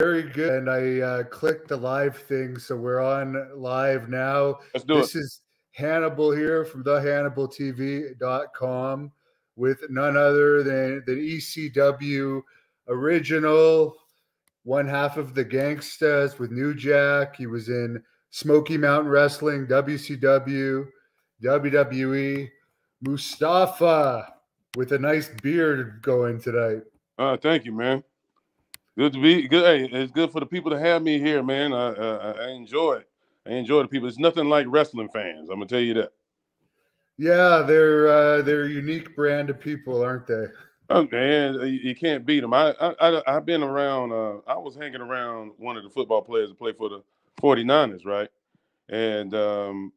Very good. And I uh, clicked the live thing, so we're on live now. Let's do this it. is Hannibal here from thehannibaltv.com with none other than the ECW original, one half of the Gangstas with New Jack. He was in Smoky Mountain Wrestling, WCW, WWE. Mustafa with a nice beard going tonight. Uh, thank you, man. Good to be good. Hey, it's good for the people to have me here, man. I, I, I enjoy it. I enjoy the people. It's nothing like wrestling fans. I'm gonna tell you that. Yeah, they're uh, they're a unique brand of people, aren't they? Oh man, you, you can't beat them. I, I I have been around. Uh, I was hanging around one of the football players that played for the 49ers, right? And um,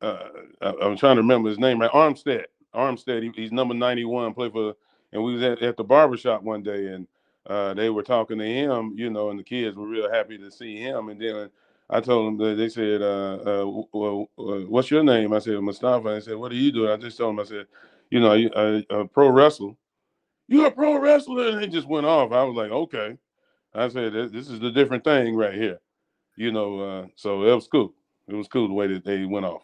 uh, I, am trying to remember his name. Right, Armstead. Armstead. He, he's number 91. Played for, and we was at, at the barbershop one day, and uh, they were talking to him, you know, and the kids were real happy to see him. And then I told them that they said, uh, uh, well, uh, "What's your name?" I said, "Mustafa." I said, "What are you doing?" I just told him, I said, "You know, I, I, pro wrestle." You're a pro wrestler, and they just went off. I was like, "Okay." I said, "This is the different thing right here," you know. Uh, so it was cool. It was cool the way that they went off.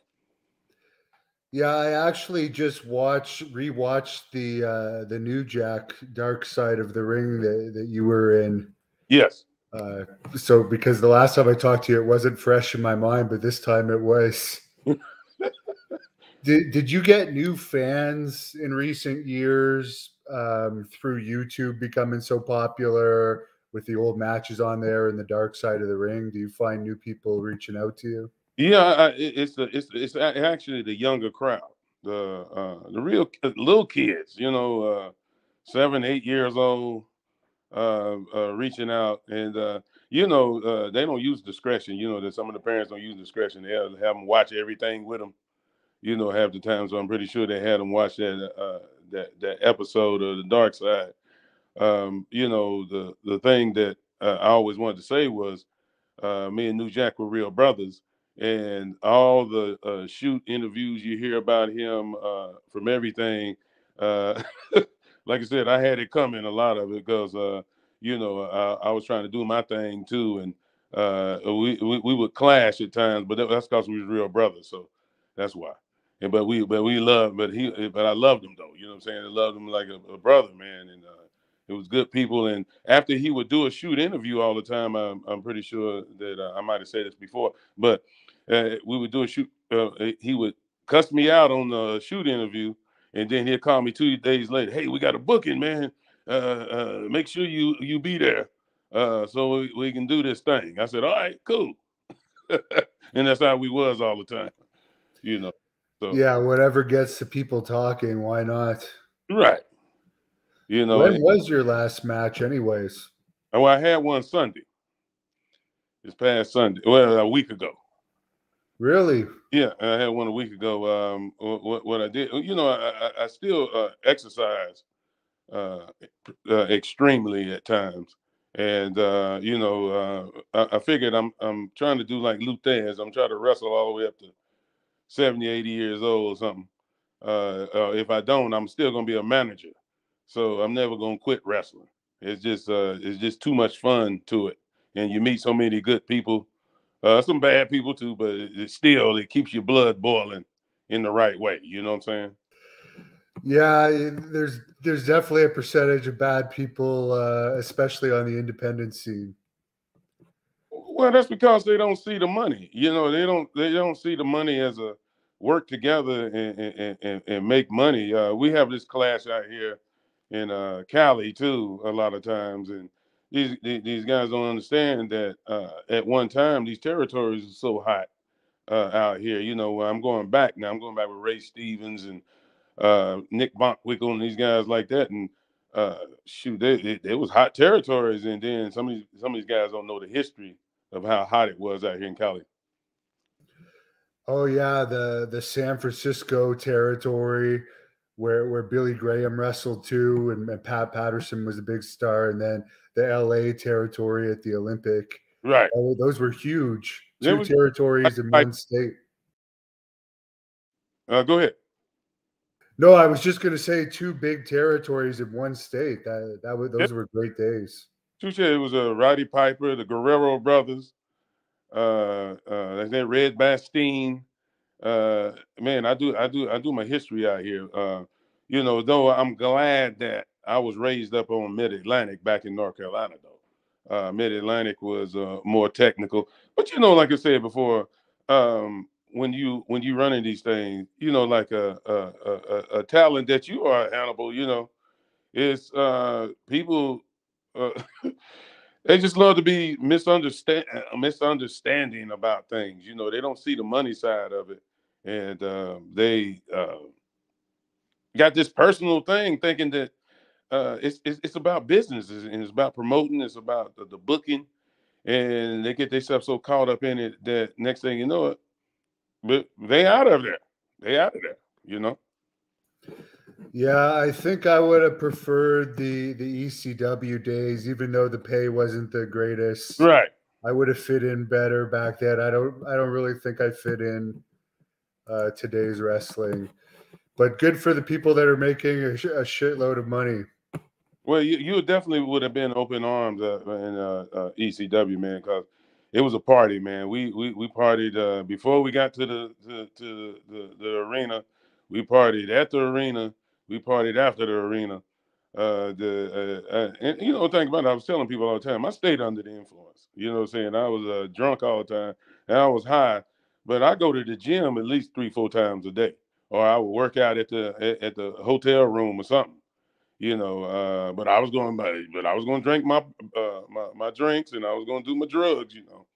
Yeah, I actually just watched rewatched the uh the new Jack Dark Side of the Ring that, that you were in. Yes. Uh so because the last time I talked to you it wasn't fresh in my mind, but this time it was. did did you get new fans in recent years um through YouTube becoming so popular with the old matches on there and the dark side of the ring? Do you find new people reaching out to you? Yeah, it's the it's it's actually the younger crowd, the uh, the real little kids, you know, uh, seven, eight years old, uh, uh reaching out, and uh, you know uh, they don't use discretion. You know that some of the parents don't use discretion. They have, have them watch everything with them. You know, half the time. So I'm pretty sure they had them watch that that that episode of the Dark Side. Um, you know, the the thing that I always wanted to say was, me and New Jack were real brothers and all the uh, shoot interviews you hear about him uh, from everything. Uh, like I said, I had it coming a lot of it because uh, you know I, I, was trying to do my thing too, and uh, we, we, we would clash at times, but that's because we was real brothers, so that's why. And but we but we loved, but he but I loved him though. You know what I'm saying? I loved him like a, a brother, man, and uh, it was good people. And after he would do a shoot interview all the time, I'm, I'm pretty sure that I might have said this before, but uh, we would do a shoot. Uh, he would cuss me out on the shoot interview, and then he'd call me two days later. Hey, we got a booking, man. Uh, uh make sure you you be there, uh, so we, we can do this thing. I said, all right, cool. and that's how we was all the time, you know. So yeah, whatever gets the people talking, why not? Right. You know. When was your last match, anyways? Oh, I had one Sunday. This past Sunday, well, a week ago. Really? Yeah, I had one a week ago. Um, what, what I did, you know, I, I still uh, exercise uh, uh, extremely at times, and uh, you know, uh, I, I, figured I'm I'm trying to do like Lou Thesz. I'm trying to wrestle all the way up to 70, 80 years old or something. Uh, if I don't, I'm still gonna be a manager, so I'm never gonna quit wrestling. It's just it's just too much fun to it, and you meet so many good people uh, some bad people too, but it, still it keeps your blood boiling in the right way. You know what I'm saying? Yeah, there's there's definitely a percentage of bad people, uh, especially on the independent scene. Well, that's because they don't see the money. You know, they don't they don't see the money as a work together and and, and, and make money. Uh, we have this clash out here in uh, Cali too, a lot of times, and these these guys don't understand that uh, at one time these territories are so hot uh, out here. You know, I'm going back now. I'm going back with Ray Stevens and uh, Nick Bockwinkel and these guys like that. And uh, shoot, they, they, was hot territories. And then some of these some of these guys don't know the history of how hot it was out here in Cali. Oh yeah, the the San Francisco territory where where Billy Graham wrestled too, and, and Pat Patterson was a big star, and then the LA territory at the Olympic. Right. Oh, those were huge. Two was, territories I, in one I, state. Uh, go ahead. No, I was just going to say two big territories in one state. That that was those yeah. were great days. Touche was a uh, Roddy Piper, the Guerrero brothers, uh, uh, they Red Bastien. Uh, man, I do, I do, I do my history out here. Uh, you know, though I'm glad that I was raised up on Mid Atlantic back in North Carolina, though. Uh, Mid Atlantic was uh, more technical, but you know, like I said before, um, when you when you running these things, you know, like a a, a, a talent that you are, Hannibal, you know, is uh, people uh, they just love to be misunderstand uh, misunderstanding about things. You know, they don't see the money side of it, and uh, they uh, got this personal thing, thinking that uh, it's, it's, it's about business and it's about promoting, it's about the, the booking, and they get themselves so caught up in it that next thing you know it, but they out of there. They out of there. You know. Yeah, I think I would have preferred the the ECW days, even though the pay wasn't the greatest. Right. I would have fit in better back then. I don't. I don't really think I fit in uh, today's wrestling, but good for the people that are making a, sh- a shitload of money. Well, you, you definitely would have been open arms uh, in uh, uh ECW, man, because it was a party, man. We we we partied uh, before we got to the to, to the, the arena. We partied at the arena we partied after the arena. Uh, the uh, and you know, think about it. I was telling people all the time. I stayed under the influence. You know, what I'm saying I was drunk all the time and I was high. But I go to the gym at least three, four times a day, or I would work out at the at, at the hotel room or something. You know, uh, but I was going, but I was going to drink my, uh, my my drinks and I was going to do my drugs. You know,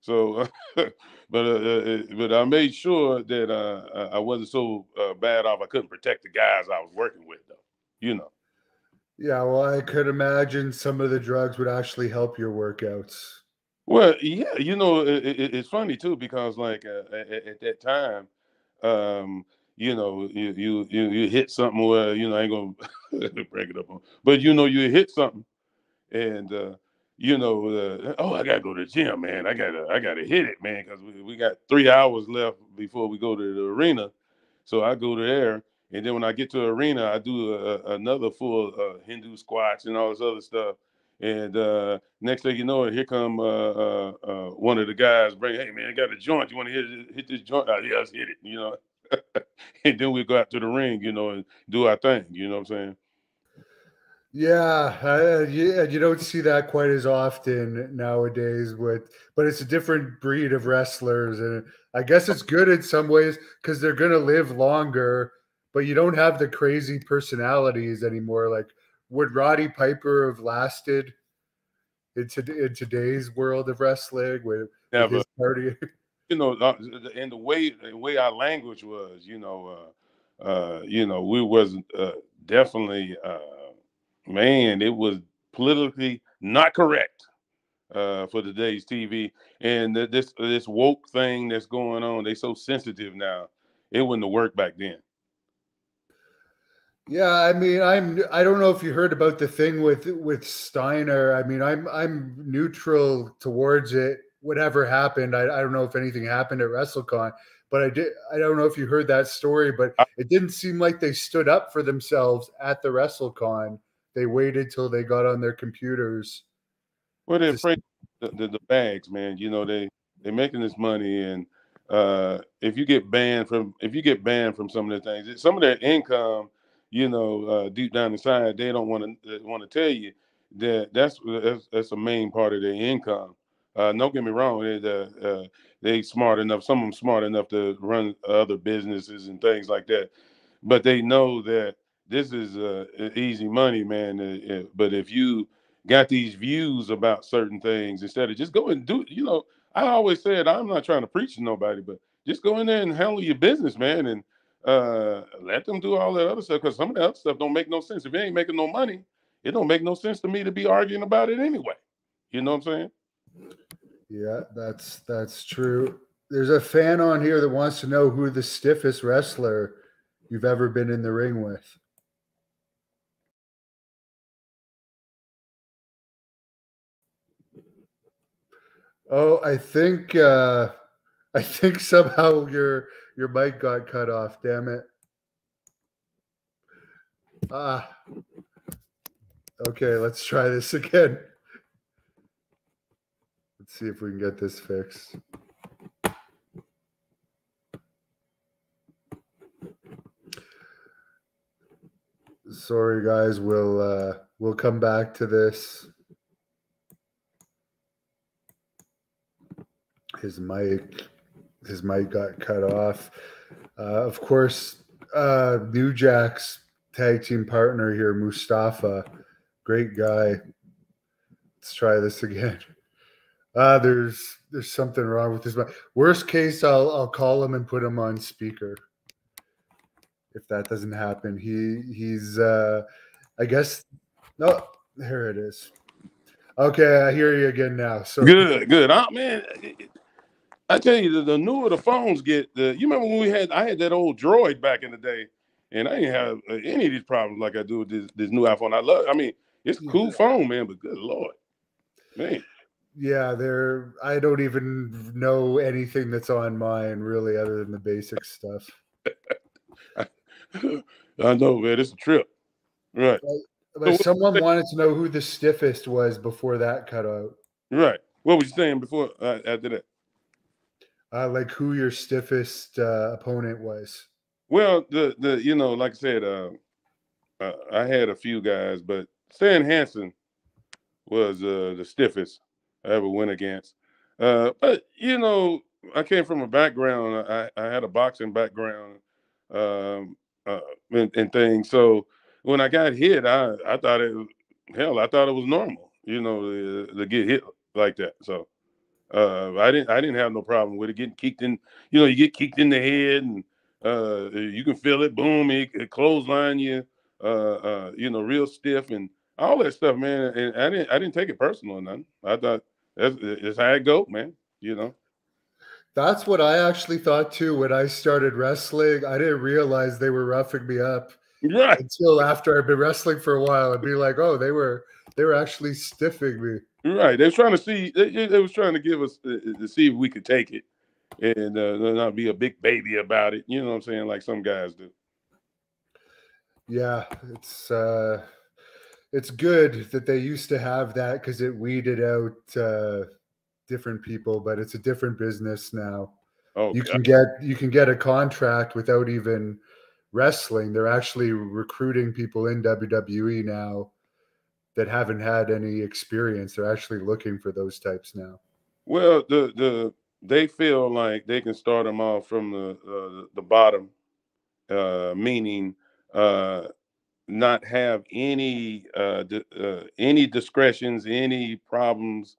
so, but uh, uh, but I made sure that uh, I wasn't so uh, bad off. I couldn't protect the guys I was working with, though. You know. Yeah, well, I could imagine some of the drugs would actually help your workouts. Well, yeah, you know, it, it, it's funny too because like uh, at, at, that time, um, you know, you, you you hit something where you know I ain't gonna break it up on, but you know you hit something, and uh, you know, uh, oh, I gotta go to the gym, man. I gotta, I gotta hit it, man, because we, we got three hours left before we go to the arena. So I go to there, and then when I get to the arena, I do a, another full uh, Hindu squats and all this other stuff. And uh, next thing you know, here come uh, uh, uh, one of the guys bring, hey man, I got a joint. You want to hit hit this joint? Oh, yeah, let's hit it. You know, and then we go out to the ring, you know, and do our thing. You know what I'm saying? Yeah, uh, yeah, you don't see that quite as often nowadays. With but it's a different breed of wrestlers, and I guess it's good in some ways because they're going to live longer. But you don't have the crazy personalities anymore. Like, would Roddy Piper have lasted in, to, in today's world of wrestling with, with party? You know, uh, and the way the way our language was, you know, uh, uh, you know, we was uh, definitely. Uh, man, it was politically not correct uh, for today's TV. And this this woke thing that's going on, they so sensitive now. It wouldn't have worked back then. Yeah, I mean, I'm I don't know if you heard about the thing with with Steiner. I mean, I'm I'm neutral towards it. Whatever happened, I, I don't know if anything happened at WrestleCon, but I did I don't know if you heard that story, but it didn't seem like they stood up for themselves at the WrestleCon they waited till they got on their computers. Well, they're afraid the, the, the, bags, man. You know, they they're making this money, and uh, if you get banned from if you get banned from some of the things, some of their income, you know, uh, deep down inside, they don't want to want to tell you that that's that's that's a main part of their income. Uh, don't get me wrong, they uh, they smart enough. Some of them smart enough to run other businesses and things like that, but they know that this is uh, easy money, man. But if you got these views about certain things, instead of just go and do, you know, I always said I'm not trying to preach to nobody, but just go in there and handle your business, man, and uh, let them do all that other stuff. Because some of that other stuff don't make no sense. If it ain't making no money, it don't make no sense to me to be arguing about it anyway. You know what I'm saying? Yeah, that's that's true. There's a fan on here that wants to know who the stiffest wrestler you've ever been in the ring with. Oh, I think uh I think somehow your your mic got cut off. Damn it. Ah. Okay, let's try this again. See if we can get this fixed. Sorry, guys. We'll uh, we'll come back to this. His mic, his mic got cut off. Uh, of course, uh, New Jack's tag team partner here, Mustafa, great guy. Let's try this again. Uh, there's there's something wrong with this. Worst case, I'll I'll call him and put him on speaker. If that doesn't happen, he he's uh, I guess no. There it is. Okay, I hear you again now. So good, good. Oh man, I tell you, the, the newer the phones get, the you remember when we had I had that old droid back in the day, and I didn't have uh, any of these problems like I do with this this new iPhone. I love. I mean, it's a cool phone, man, but good lord, man yeah, there. I don't even know anything that's on mine really, other than the basic stuff. I know, man. It's a trip, right? But, but someone wanted to know who the stiffest was before that cut out. Right. What was you saying before uh, after that? Uh, like who your stiffest uh, opponent was. Well, the the you know, like I said, uh, uh I had a few guys, but Stan Hansen was uh, the stiffest. I ever went against. Uh, but you know, I came from a background. I, I had a boxing background um, uh, and, and, things. So when I got hit, I I thought it hell. I thought it was normal. You know, to, to get hit like that. So uh, I didn't I didn't have no problem with it getting kicked in. You know, you get kicked in the head and uh, you can feel it. Boom! It, it clothesline you. Uh, uh, you know, real stiff and all that stuff, man. And I didn't I didn't take it personal or nothing. I thought that's, that's how it go, man. You know. That's what I actually thought too when I started wrestling. I didn't realize they were roughing me up right. until after I'd been wrestling for a while and be like, oh, they were they were actually stiffing me. Right. They were trying to see. They, they was trying to give us uh, uh, to see if we could take it and uh, not be a big baby about it. You know what I'm saying? Like some guys do. Yeah, it's uh it's good that they used to have that because it weeded out uh, different people, but it's a different business now. Oh, you God. can get you can get a contract without even wrestling. They're actually recruiting people in WWE now that haven't had any experience. They're actually looking for those types now. Well, the the they feel like they can start them off from the uh, the bottom, uh, meaning uh, not have any uh, uh, any discretions, any problems,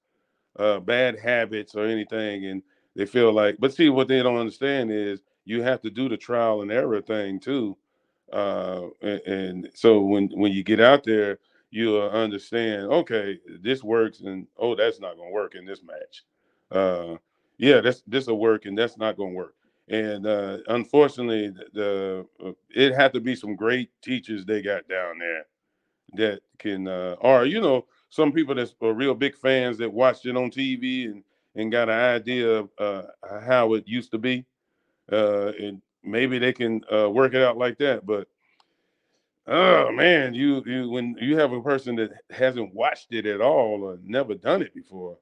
uh, bad habits, or anything, and they feel like. But see, what they don't understand is you have to do the trial and error thing too, uh, and, and, so when when you get out there, you understand. Okay, this works, and oh, that's not going to work in this match. Uh, yeah, that's this will work, and that's not going to work and uh, unfortunately, the, the uh, it had to be some great teachers they got down there that can, uh, or you know, some people that are real big fans that watched it on TV and and got an idea of uh, how it used to be, uh, and maybe they can uh, work it out like that. But oh man, you you when you have a person that hasn't watched it at all or never done it before,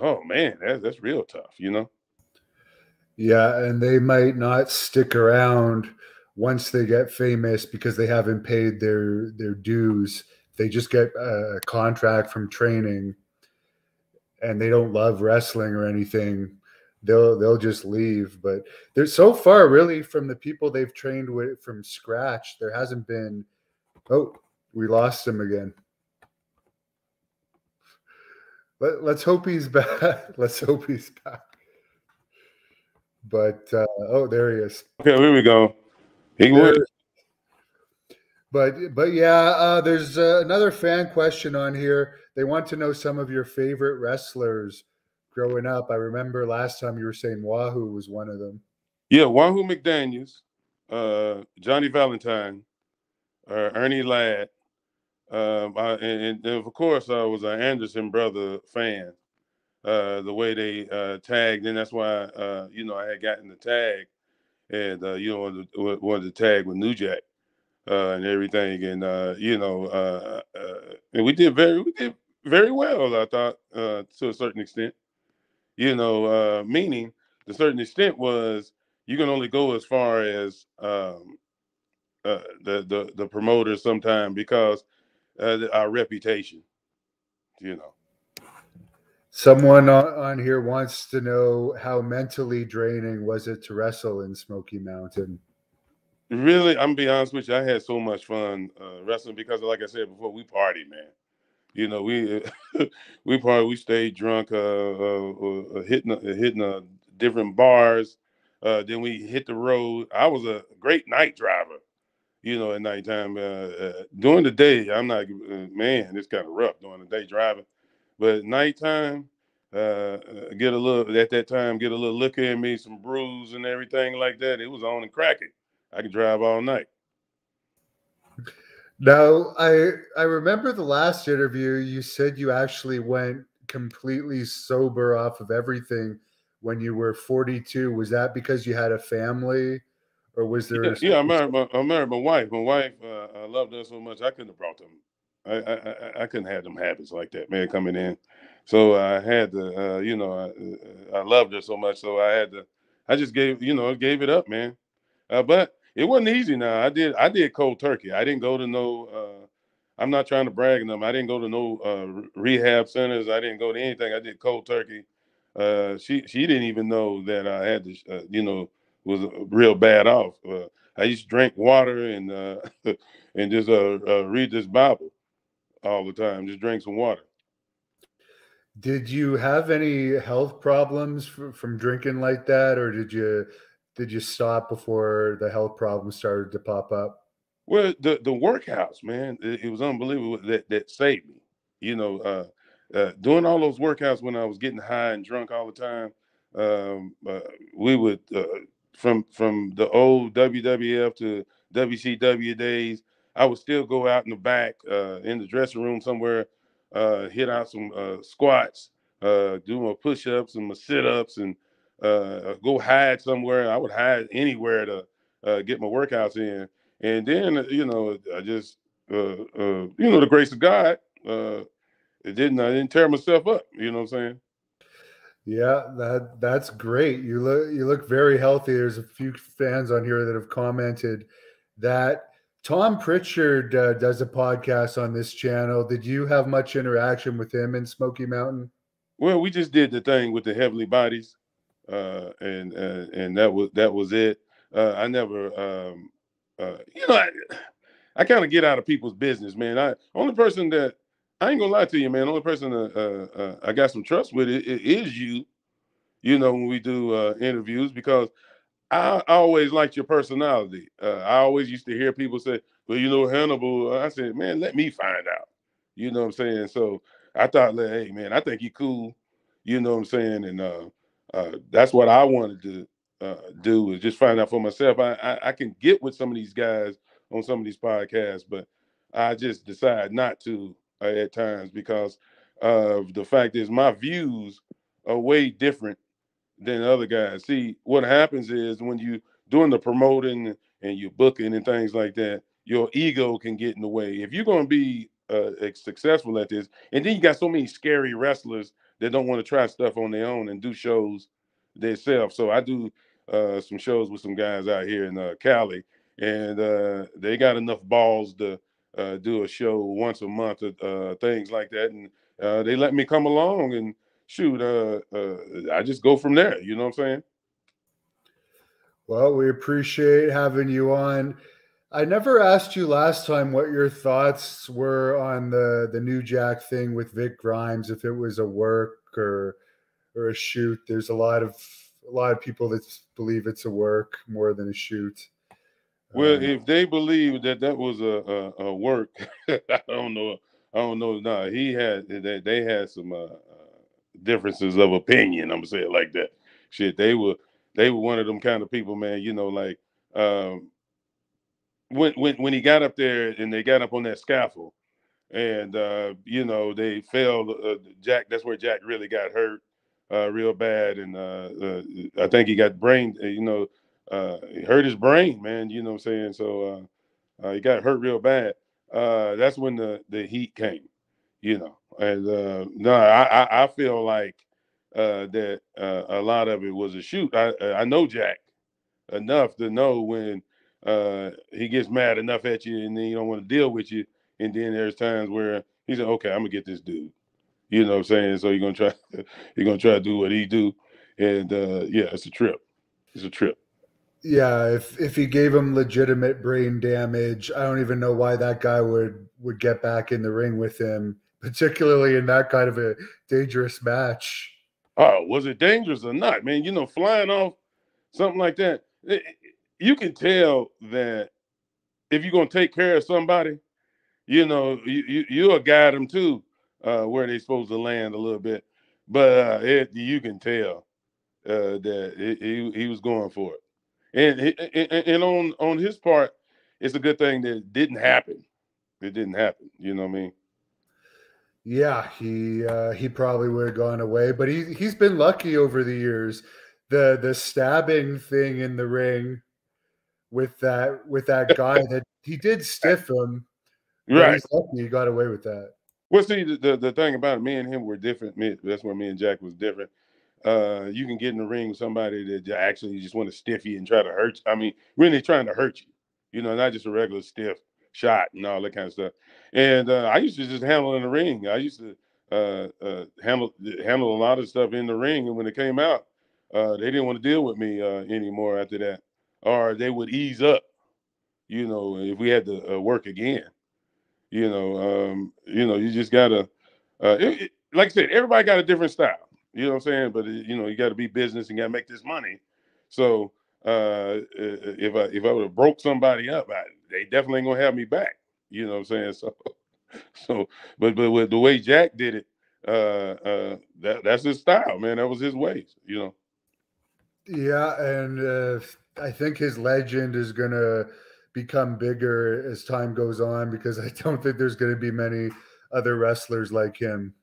oh man, that's that's real tough, you know. Yeah, and they might not stick around once they get famous because they haven't paid their their dues. They just get a contract from training and they don't love wrestling or anything. They'll they'll just leave. But there's so far really from the people they've trained with from scratch, there hasn't been oh, we lost him again. Let, let's hope he's back. Let's hope he's back. But uh, oh, there he is. Okay, here we go. He would. But but yeah, uh, there's uh, another fan question on here. They want to know some of your favorite wrestlers growing up. I remember last time you were saying Wahoo was one of them. Yeah, Wahoo McDaniels, uh, Johnny Valentine, uh, Ernie Ladd, um, I, and, and, of course I was an Anderson brother fan. Uh, the way they uh, tagged, and that's why uh, you know I had gotten the tag, and uh, you know wanted to, wanted to tag with New Jack uh, and everything, and uh, you know, and we did very we did very well, I thought, to a certain extent. You know, uh, meaning to certain extent was you can only go as far as um, uh, the the the promoters sometime because uh, our reputation. You know. Someone on here wants to know how mentally draining was it to wrestle in Smoky Mountain. Really, I'm be honest with you. I had so much fun uh, wrestling because, like I said before, we party, man. You know, we we party, we stayed drunk, uh, uh, uh hitting uh, hitting uh, different bars. then we hit the road. I was a great night driver. You know, at nighttime. during the day, I'm not. man, it's kind of rough during the day driving, but nighttime, get a little at that time, get a little liquor in me, some brews and everything like that. It was on and cracking. I could drive all night. Now, I I remember the last interview. You said you actually went completely sober off of everything when you were 42. Was that because you had a family, or was there? Yeah, yeah I married my I married my wife. My wife, uh, I loved her so much I couldn't have brought them. I, I I couldn't have them habits like that, man, coming in. So I had to, uh, you know, I, I loved her so much, so I had to. I just gave, you know, gave it up, man. Uh, but it wasn't easy. Now I did I did cold turkey. I didn't go to no. Uh, I'm not trying to brag on them. I didn't go to no uh, rehab centers. I didn't go to anything. I did cold turkey. Uh, she she didn't even know that I had to, uh, you know, was real bad off. Uh, I used to drink water and uh, and just read this Bible all the time. Just drink some water. Did you have any health problems from drinking like that, or did you did you stop before the health problems started to pop up? Well, the the workouts, man, it, it was unbelievable that that saved me. You know, uh, uh, doing all those workouts when I was getting high and drunk all the time. Um, uh, we would uh, from from the old WWF to WCW days. I would still go out in the back uh, in the dressing room somewhere, uh, hit out some squats, do my push-ups and my sit-ups, and uh, go hide somewhere. I would hide anywhere to uh, get my workouts in. And then, you know, I just, uh, uh, you know, the grace of God, uh, it didn't, I didn't tear myself up. You know what I'm saying? Yeah, that that's great. You look you look very healthy. There's a few fans on here that have commented that Tom Pritchard uh, does a podcast on this channel. Did you have much interaction with him in Smoky Mountain? Well, we just did the thing with the heavenly bodies uh, and, and and that was that was it. Uh, I never, um, uh, you know, I, I kind of get out of people's business, man. I only person that I ain't gonna lie to you, man. Only person that uh, uh, I got some trust with it, it is you. You know, when we do uh, interviews, because I, always liked your personality. I always used to hear people say, "Well, you know, Hannibal." I said, "Man, let me find out." You know what I'm saying? So I thought, like, hey, man, I think you cool. You know what I'm saying? And uh, uh, that's what I wanted to uh, do is just find out for myself. I, I, I can get with some of these guys on some of these podcasts, but I just decide not to uh, at times because of the fact is my views are way different than other guys. See, what happens is when you doing the promoting and you booking and things like that, your ego can get in the way. If you're going to be uh, successful at this, and then you got so many scary wrestlers that don't want to try stuff on their own and do shows themselves. So I do uh, some shows with some guys out here in uh, Cali, and uh, they got enough balls to uh, do a show once a month, uh, things like that, and uh, they let me come along and shoot. Uh, uh, I just go from there. You know what I'm saying? Well, we appreciate having you on. I never asked you last time what your thoughts were on the the new Jack thing with Vic Grimes, if it was a work or or a shoot. There's a lot of a lot of people that believe it's a work more than a shoot. Well, um, if they believe that that was a a, a work, I don't know. I don't know. No, he had they, they had some uh, differences of opinion. I'm gonna say it like that. Shit, they were they were one of them kind of people, man. You know, like um, when when when he got up there and they got up on that scaffold, and uh, you know they fell. Uh, Jack, that's where Jack really got hurt, uh, real bad, and uh, uh, I think he got brain. Uh, you know, uh hurt his brain, man. You know what I'm saying? So he got hurt real bad. that's when the the heat came. You know, and uh, no, I I feel like uh, that uh, a lot of it was a shoot. I I know Jack enough to know when uh, he gets mad enough at you and then he don't want to deal with you. And then there's times where he said, "Okay, I'm gonna get this dude." You know what I'm saying? So you're gonna try you're gonna try to do what he do, and uh, yeah, it's a trip. It's a trip. Yeah, if if he gave him legitimate brain damage, I don't even know why that guy would would get back in the ring with him, particularly in that kind of a dangerous match. Oh, was it dangerous or not, man? You know, flying off something like that, it, you can tell that if you're gonna take care of somebody, you know, you, you you'll guide them too, uh, where they're supposed to land a little bit. But uh, it, you can tell uh, that it, he he was going for it and and, and on on his part, it's a good thing that didn't happen. It didn't happen. You know what I mean? Yeah, he uh, he probably would have gone away, but he he's been lucky over the years. The the stabbing thing in the ring with that with that guy that he did stiff him. Right. He's lucky he got away with that. Well, see, the, the, the thing about it, me and him were different. Me, that's where me and Jack was different uh, you can get in the ring with somebody that actually just want to stiff you and try to hurt you. I mean, really trying to hurt you, you know, not just a regular stiff shot and all that kind of stuff. And uh, I used to just handle in the ring. I used to uh, uh, handle handle a lot of stuff in the ring, and when it came out, uh, they didn't want to deal with me uh, anymore after that, or they would ease up. You know, if we had to uh, work again, you know, um, you know, you just gotta, uh, it, it, like I said, everybody got a different style. You know what I'm saying? But you know, you got to be business and got to make this money. So uh, if I if I would have broke somebody up, I, they definitely ain't gonna have me back. You know what I'm saying? So so but but with the way Jack did it, uh, uh, that that's his style, man. That was his ways. You know. Yeah, and uh, I think his legend is gonna become bigger as time goes on because I don't think there's gonna be many other wrestlers like him.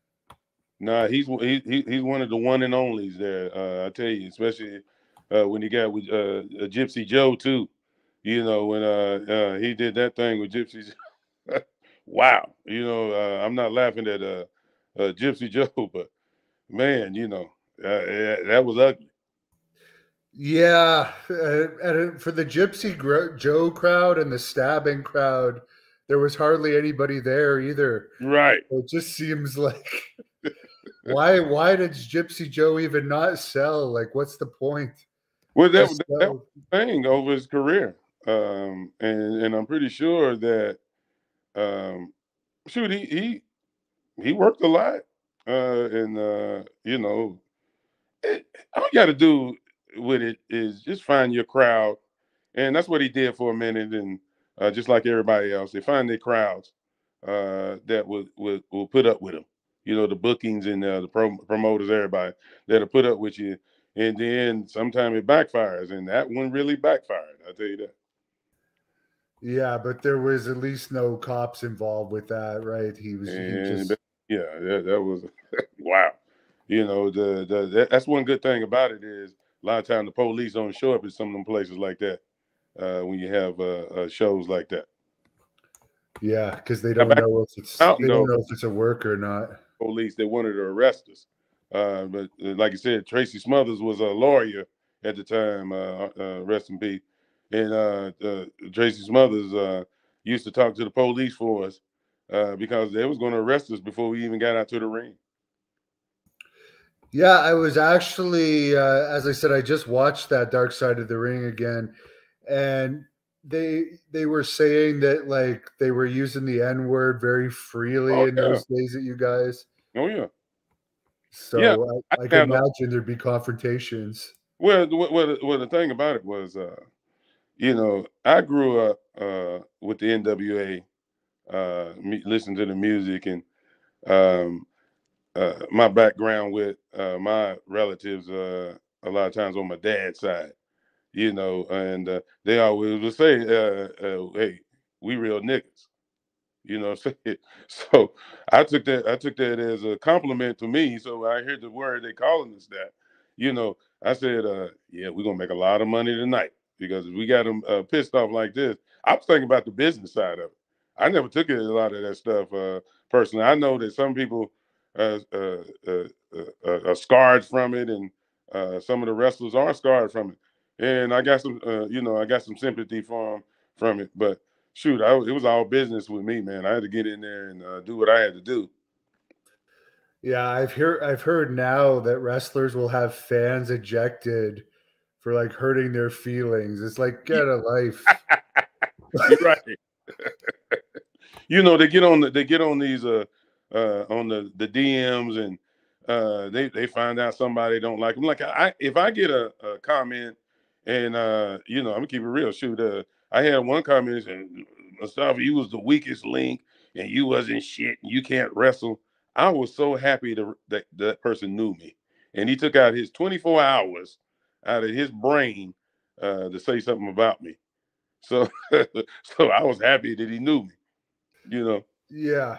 Nah, he's he, he's one of the one and onlys there. Uh, I tell you, especially uh, when he got with uh, Gypsy Joe too. You know when uh, uh, he did that thing with Gypsy. wow, you know uh, I'm not laughing at uh, Gypsy Joe, but man, you know that was ugly. Yeah, and for the Gypsy Joe crowd and the stabbing crowd, there was hardly anybody there either. Right. It just seems like why why does Gypsy Joe even not sell? Like, what's the point? Well, that, that, that was the thing over his career, um, and and I'm pretty sure that, um, shoot, he he he worked a lot, uh, and uh, you know, it, all you got to do with it is just find your crowd, and that's what he did for a minute, and uh, just like everybody else, they find their crowds uh, that will will will put up with him you know, the bookings and uh, the pro- promoters, everybody that'll put up with you. And then sometimes it backfires, and that one really backfired. I tell you that. Yeah, but there was at least no cops involved with that, right? He was, and he just... yeah, that, that was wow. You know, the, the that, that's one good thing about it is a lot of times the police don't show up in some of them places like that uh, when you have uh, uh, shows like that. Yeah, because they don't know if it's they don't know if it's a work or not police they wanted to arrest us. Uh, but uh, like I said, Tracy Smothers was a lawyer at the time. Uh, uh, rest in peace. And uh, Tracy Smothers used to talk to the police for us because they was going to arrest us before we even got out to the ring. Yeah, I was actually, as I said, I just watched that Dark Side of the Ring again, and they they were saying that like they were using the N word very freely oh, in yeah. those days that you guys. Oh yeah. So yeah, I, I, I can imagine there'd be confrontations. Well, well, well, the thing about it was, uh, you know, I grew up uh, with the NWA, uh, me, listening to the music, and um, uh, my background with uh, my relatives. Uh, a lot of times on my dad's side, you know, and uh, they always would say, uh, uh, "Hey, we real niggas," you know. so I took that I took that as a compliment to me. So I heard the word they calling us that, you know. I said, uh, "Yeah, we're gonna make a lot of money tonight because we got them uh, pissed off like this." I was thinking about the business side of it. I never took it a lot of that stuff uh, personally. I know that some people uh, uh, uh, uh, scarred from it, and some of the wrestlers are scarred from it. And I got some, you know, I got some sympathy for them from it. But shoot, I, it was all business with me, man. I had to get in there and uh, do what I had to do. Yeah, I've heard I've heard now that wrestlers will have fans ejected for like hurting their feelings. It's like get a life. right. you know, they get on the, they get on these uh uh on the the DMs and uh they they find out somebody don't like them. Like I if I get a, a comment and uh you know I'm gonna keep it real. Shoot, uh I had one comment saying Mustafa, you was the weakest link and you wasn't shit and you can't wrestle. I was so happy to, that that person knew me, and he took out his 24 hours out of his brain uh, to say something about me. So, so I was happy that he knew me. You know. Yeah,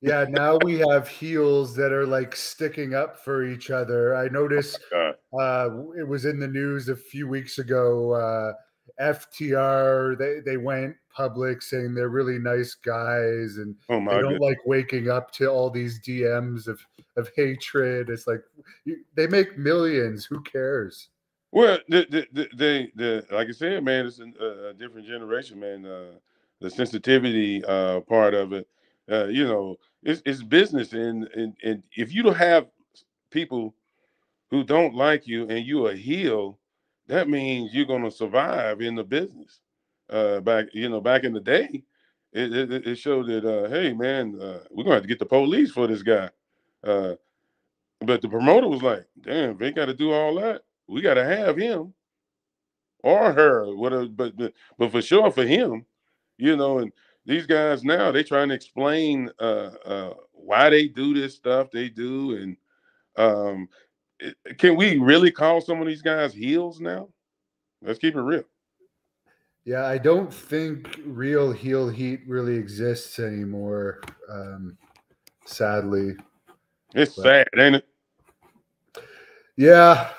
yeah. Now we have heels that are like sticking up for each other. I noticed oh uh, it was in the news a few weeks ago. Uh, FTR they they went public saying they're really nice guys and oh they don't like waking up to all these DMs of of hatred. It's like you, they make millions. Who cares? Well, the, the, the, the, like I said, man, it's a, a different generation, man. Uh, the sensitivity uh, part of it, uh, you know, it's, it's business, and, and and if you don't have people who don't like you and you a heel, that means you're going to survive in the business. Uh, back, you know, back in the day, it, it, it showed that, uh, hey, man, uh, we're to have to get the police for this guy. Uh, but the promoter was like, damn, they got to do all that. We got to have him or her, whatever. But, but but for sure for him, you know. And these guys now they trying to explain uh, uh, why they do this stuff they do, and um, can we really call some of these guys heels now? Let's keep it real. Yeah, I don't think real heel heat really exists anymore. Um, sadly, it's but, sad, ain't it? Yeah,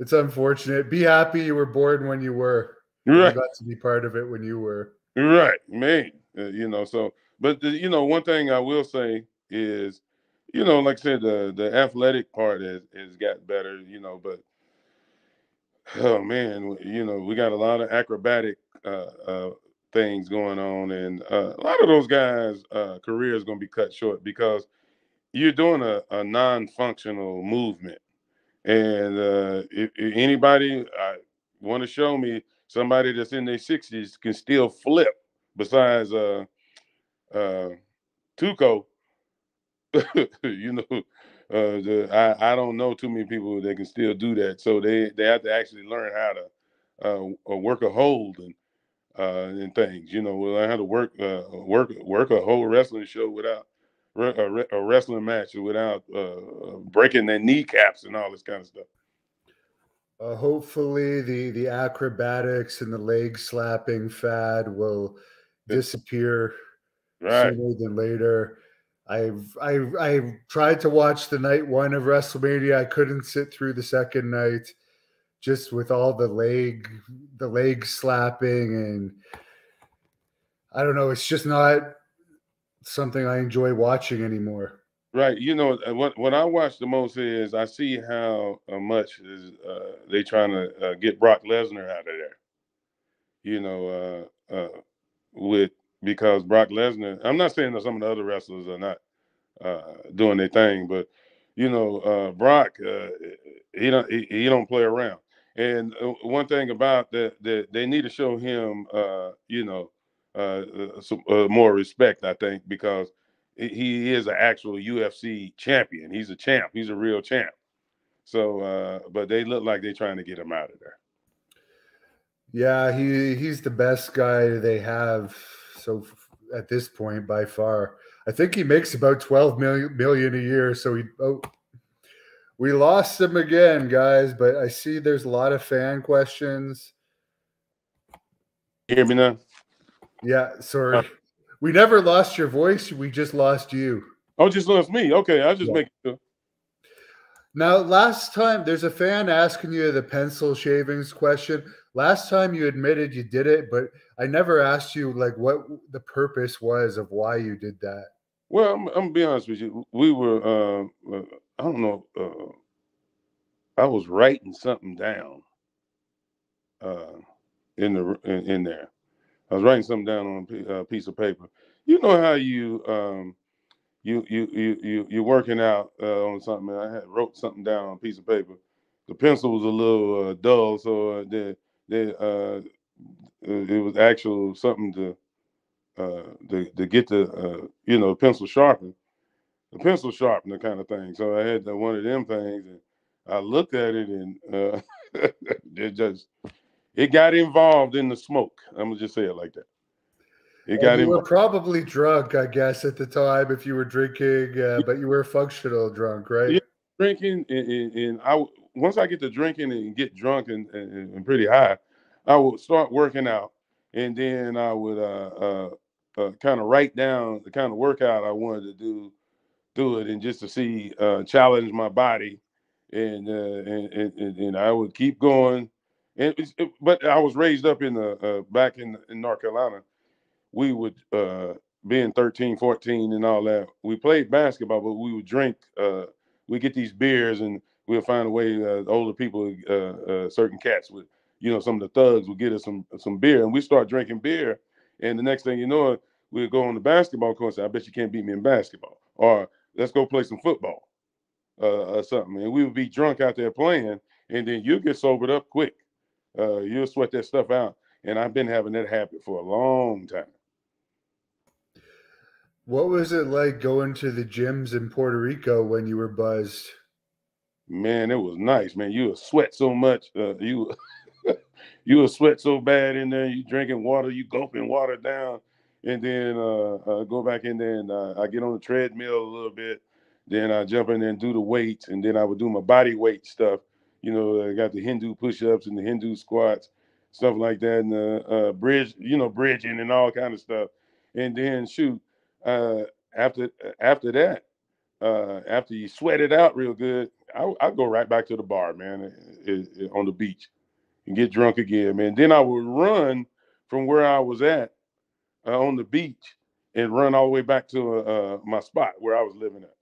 it's unfortunate. Be happy you were born when you were. Right. You got to be part of it when you were. Right, man. Uh, you know, so but the, you know, one thing I will say is you know, like I said, the the athletic part has has got better, you know, but oh man, you know, we got a lot of acrobatic uh, uh, things going on, and uh, a lot of those guys' uh, careers going to be cut short because you're doing a, a non-functional movement, and uh, if, if anybody want to show me somebody that's in their 60s can still flip, besides uh, uh, Tuco you know, uh, the, I, I don't know too many people that can still do that. So they, they have to actually learn how to uh, uh work a hold and uh, and things. You know, learn how to work uh, work work a whole wrestling show without a, a wrestling match without uh, breaking their kneecaps and all this kind of stuff. Uh, hopefully, the the acrobatics and the leg slapping fad will disappear right. sooner than later. I've I've I've tried to watch the night one of WrestleMania. I couldn't sit through the second night, just with all the leg the leg slapping and I don't know. It's just not something I enjoy watching anymore. Right. You know uh, what? What I watch the most is I see how uh, much is uh, they trying to uh, get Brock Lesnar out of there. You know, uh, uh, with because Brock Lesnar. I'm not saying that some of the other wrestlers are not uh, doing their thing, but you know, uh, Brock, uh, he don't he, he, don't play around. And uh, one thing about that, that they need to show him, uh, you know, uh, some, more respect. I think because he is an actual UFC champion. He's a champ. He's a real champ. So, but they look like they're trying to get him out of there. Yeah, he he's the best guy they have so at this point by far. I think he makes about 12 million, million a year. So he, oh, we lost him again, guys, but I see there's a lot of fan questions. hear me now? Yeah, sorry. Uh, we never lost your voice. We just lost you. Oh, just lost me. Okay, I'll just yeah. make sure. Now, last time there's a fan asking you the pencil shavings question. Last time you admitted you did it, but I never asked you like what the purpose was of why you did that. Well, I'm, I'm gonna be honest with you. We were uh, uh I don't know. Uh, I was writing something down uh, in the in, in, there. I was writing something down on a piece of paper. You know how you um, you you you you you're working out uh, on something. I had wrote something down on a piece of paper. The pencil was a little uh, dull, so uh, the the uh, it was actual something to uh, to, to get the uh, you know pencil sharpened, the pencil sharpener kind of thing. So I had the, one of them things, and I looked at it, and it just it got involved in the smoke. I'm gonna just say it like that. It got. You were probably drunk, I guess, at the time if you were drinking, uh, but you were functional drunk, right? Yeah, drinking, and, and, and, I once I get to drinking and get drunk and, and, and pretty high, I would start working out, and then I would uh, uh, uh, kind of write down the kind of workout I wanted to do, do it, and just to see uh, challenge my body, and, uh, and, and and I would keep going. And it, but I was raised up in the uh, back in in North Carolina. We would uh, being 13, 14 and all that. We played basketball, but we would drink. Uh, we get these beers and we'll find a way. Uh, older people, uh, uh, certain cats would, you know, some of the thugs would get us some some beer, and we start drinking beer. And the next thing you know, we'd go on the basketball court. and Say, I bet you can't beat me in basketball, or let's go play some football, uh, or something. And we would be drunk out there playing, and then you get sobered up quick. Uh, you'll sweat that stuff out. And I've been having that habit for a long time. What was it like going to the gyms in Puerto Rico when you were buzzed? Man, it was nice, man. You would sweat so much. Uh, you you would sweat so bad in there. You drinking water, you gulping water down and then uh, uh, go back in there and uh, I get on the treadmill a little bit. Then I jump in there and do the weights, and then I would do my body weight stuff. You know, I got the Hindu push-ups and the Hindu squats, stuff like that, and the uh, bridge, you know, bridging and all kind of stuff. And then shoot, uh, after after that, uh, after you sweat it out real good, I, I go right back to the bar, man, it, it, it, on the beach, and get drunk again, man. Then I would run from where I was at uh, on the beach and run all the way back to uh, uh, my spot where I was living at.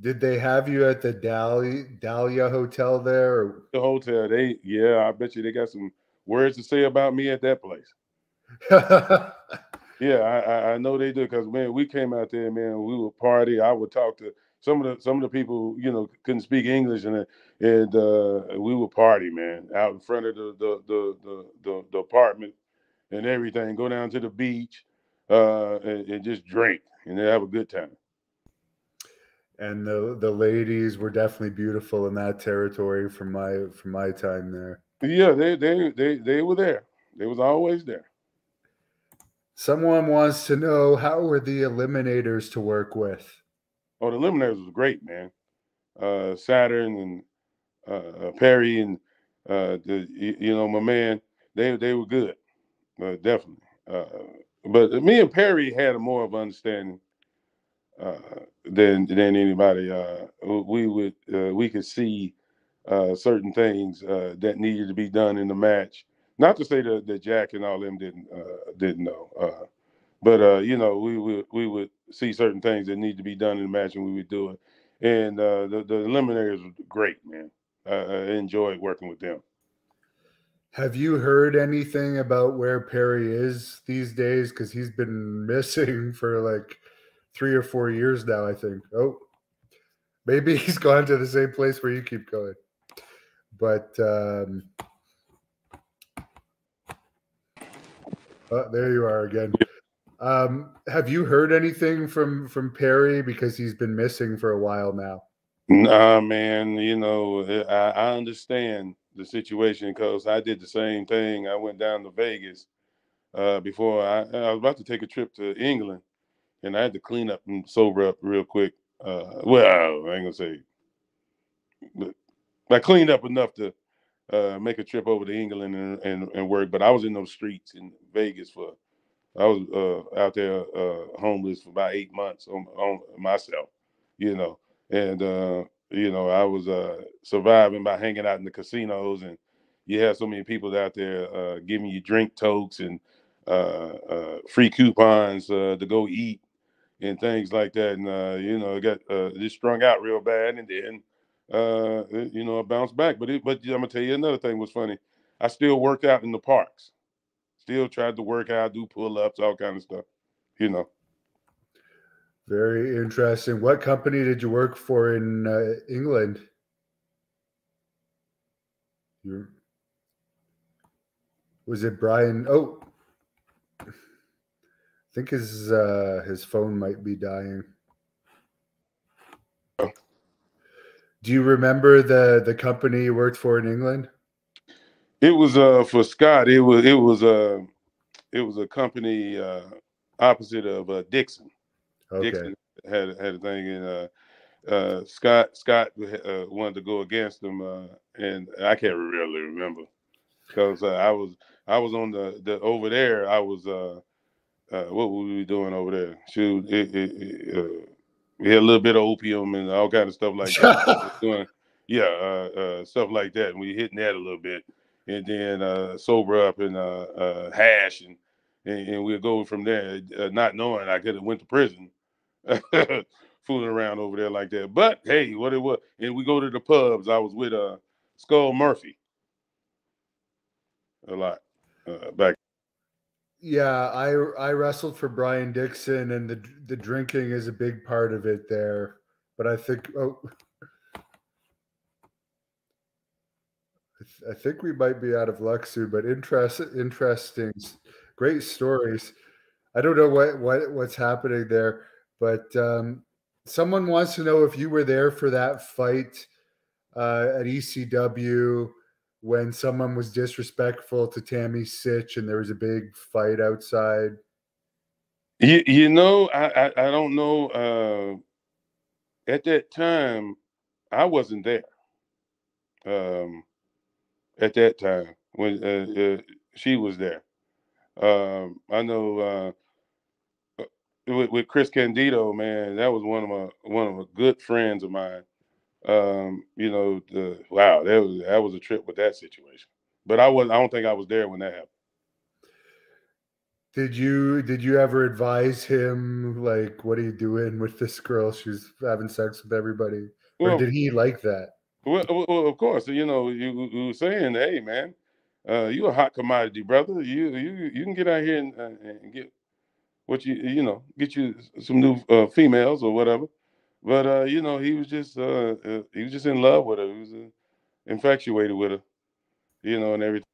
Did they have you at the Dahlia, Dahlia Hotel there? Or? The hotel, they yeah, I bet you they got some words to say about me at that place. yeah, I, I know they do because man, we came out there, man. We would party. I would talk to some of the some of the people, you know, couldn't speak English, and and uh, we would party, man, out in front of the the the the, the, the apartment and everything. Go down to the beach uh, and, and just drink and have a good time. And the the ladies were definitely beautiful in that territory from my from my time there. Yeah, they they they they were there. They was always there. Someone wants to know how were the eliminators to work with? Oh, the eliminators was great, man. Uh, Saturn and uh, Perry and uh, the you know my man, they they were good uh, definitely. Uh, but me and Perry had more of understanding uh, than than anybody. Uh, we would uh, we could see uh, certain things that needed to be done in the match. Not to say that, that Jack and all them didn't uh, didn't know, uh, but uh, you know we would we would see certain things that need to be done in the match, and we would do it. And the the eliminators were great, man. I enjoyed working with them. Have you heard anything about where Perry is these days? Because he's been missing for like three or four years now, I think. Oh, maybe he's gone to the same place where you keep going. But um, oh, there you are again. Um, have you heard anything from from Perry because he's been missing for a while now? Nah, man. You know, I, I understand the situation because I did the same thing. I went down to Vegas uh, before I, I, was about to take a trip to England, and I had to clean up and sober up real quick. Uh, well, I ain't gonna say, but I cleaned up enough to uh, make a trip over to England and, and, and, work. But I was in those streets in Vegas for I was uh, out there uh, homeless for about eight months on, on myself, you know, and uh, you know, I was uh, surviving by hanging out in the casinos, and you have so many people out there uh, giving you drink tokes and uh, free coupons to go eat, and things like that. And you know, got uh, just strung out real bad, and then uh, you know, I bounced back. But it, but I'm gonna tell you another thing was funny. I still worked out in the parks. Still tried to work out, do pull ups, all kind of stuff. You know. Very interesting. What company did you work for in uh, England? you was it Brian? Oh, I think his uh, his phone might be dying. Do you remember the the company you worked for in England? It was uh for Scott. It was it was a uh, it was a company uh, opposite of uh, Dixon. Okay. Dixon had had a thing in uh, uh, Scott Scott uh, wanted to go against him, uh, and I can't really remember because uh, I was I was on the, the over there. I was uh, uh, what were we doing over there? Shoot, it, it, it, uh, we had a little bit of opium and all kind of stuff like that. yeah, uh, uh, stuff like that. And we hitting that a little bit, and then uh, sober up and uh, uh, hash, and and, and we'll go from there. Uh, not knowing I could have went to prison, fooling around over there like that. But hey, what it was, and we go to the pubs. I was with uh Skull Murphy a lot uh, back. Yeah, I I wrestled for Brian Dixon, and the the drinking is a big part of it there. But I think oh, I, th- I think we might be out of luck soon. But interest interesting, great stories. I don't know what what what's happening there, but um, someone wants to know if you were there for that fight uh, at ECW when someone was disrespectful to Tammy Sytch and there was a big fight outside? You, you know, I, I, I don't know. Uh, at that time, I wasn't there. Um, at that time when uh, uh, she was there, um, I know uh, with, with Chris Candido, man, that was one of my one of my good friends of mine um, you know, the wow, that was that was a trip with that situation. But I was I don't think I was there when that happened. Did you did you ever advise him like what are you doing with this girl? She's having sex with everybody. Or did he like that? Well, well, of course, you know, you, you were saying, hey man, uh, you a hot commodity, brother. You you you can get out here and, uh, and get what you you know, get you some new uh, females or whatever. But uh, you know, he was just uh, uh, he was just in love with her. He was uh, infatuated with her, you know, and everything.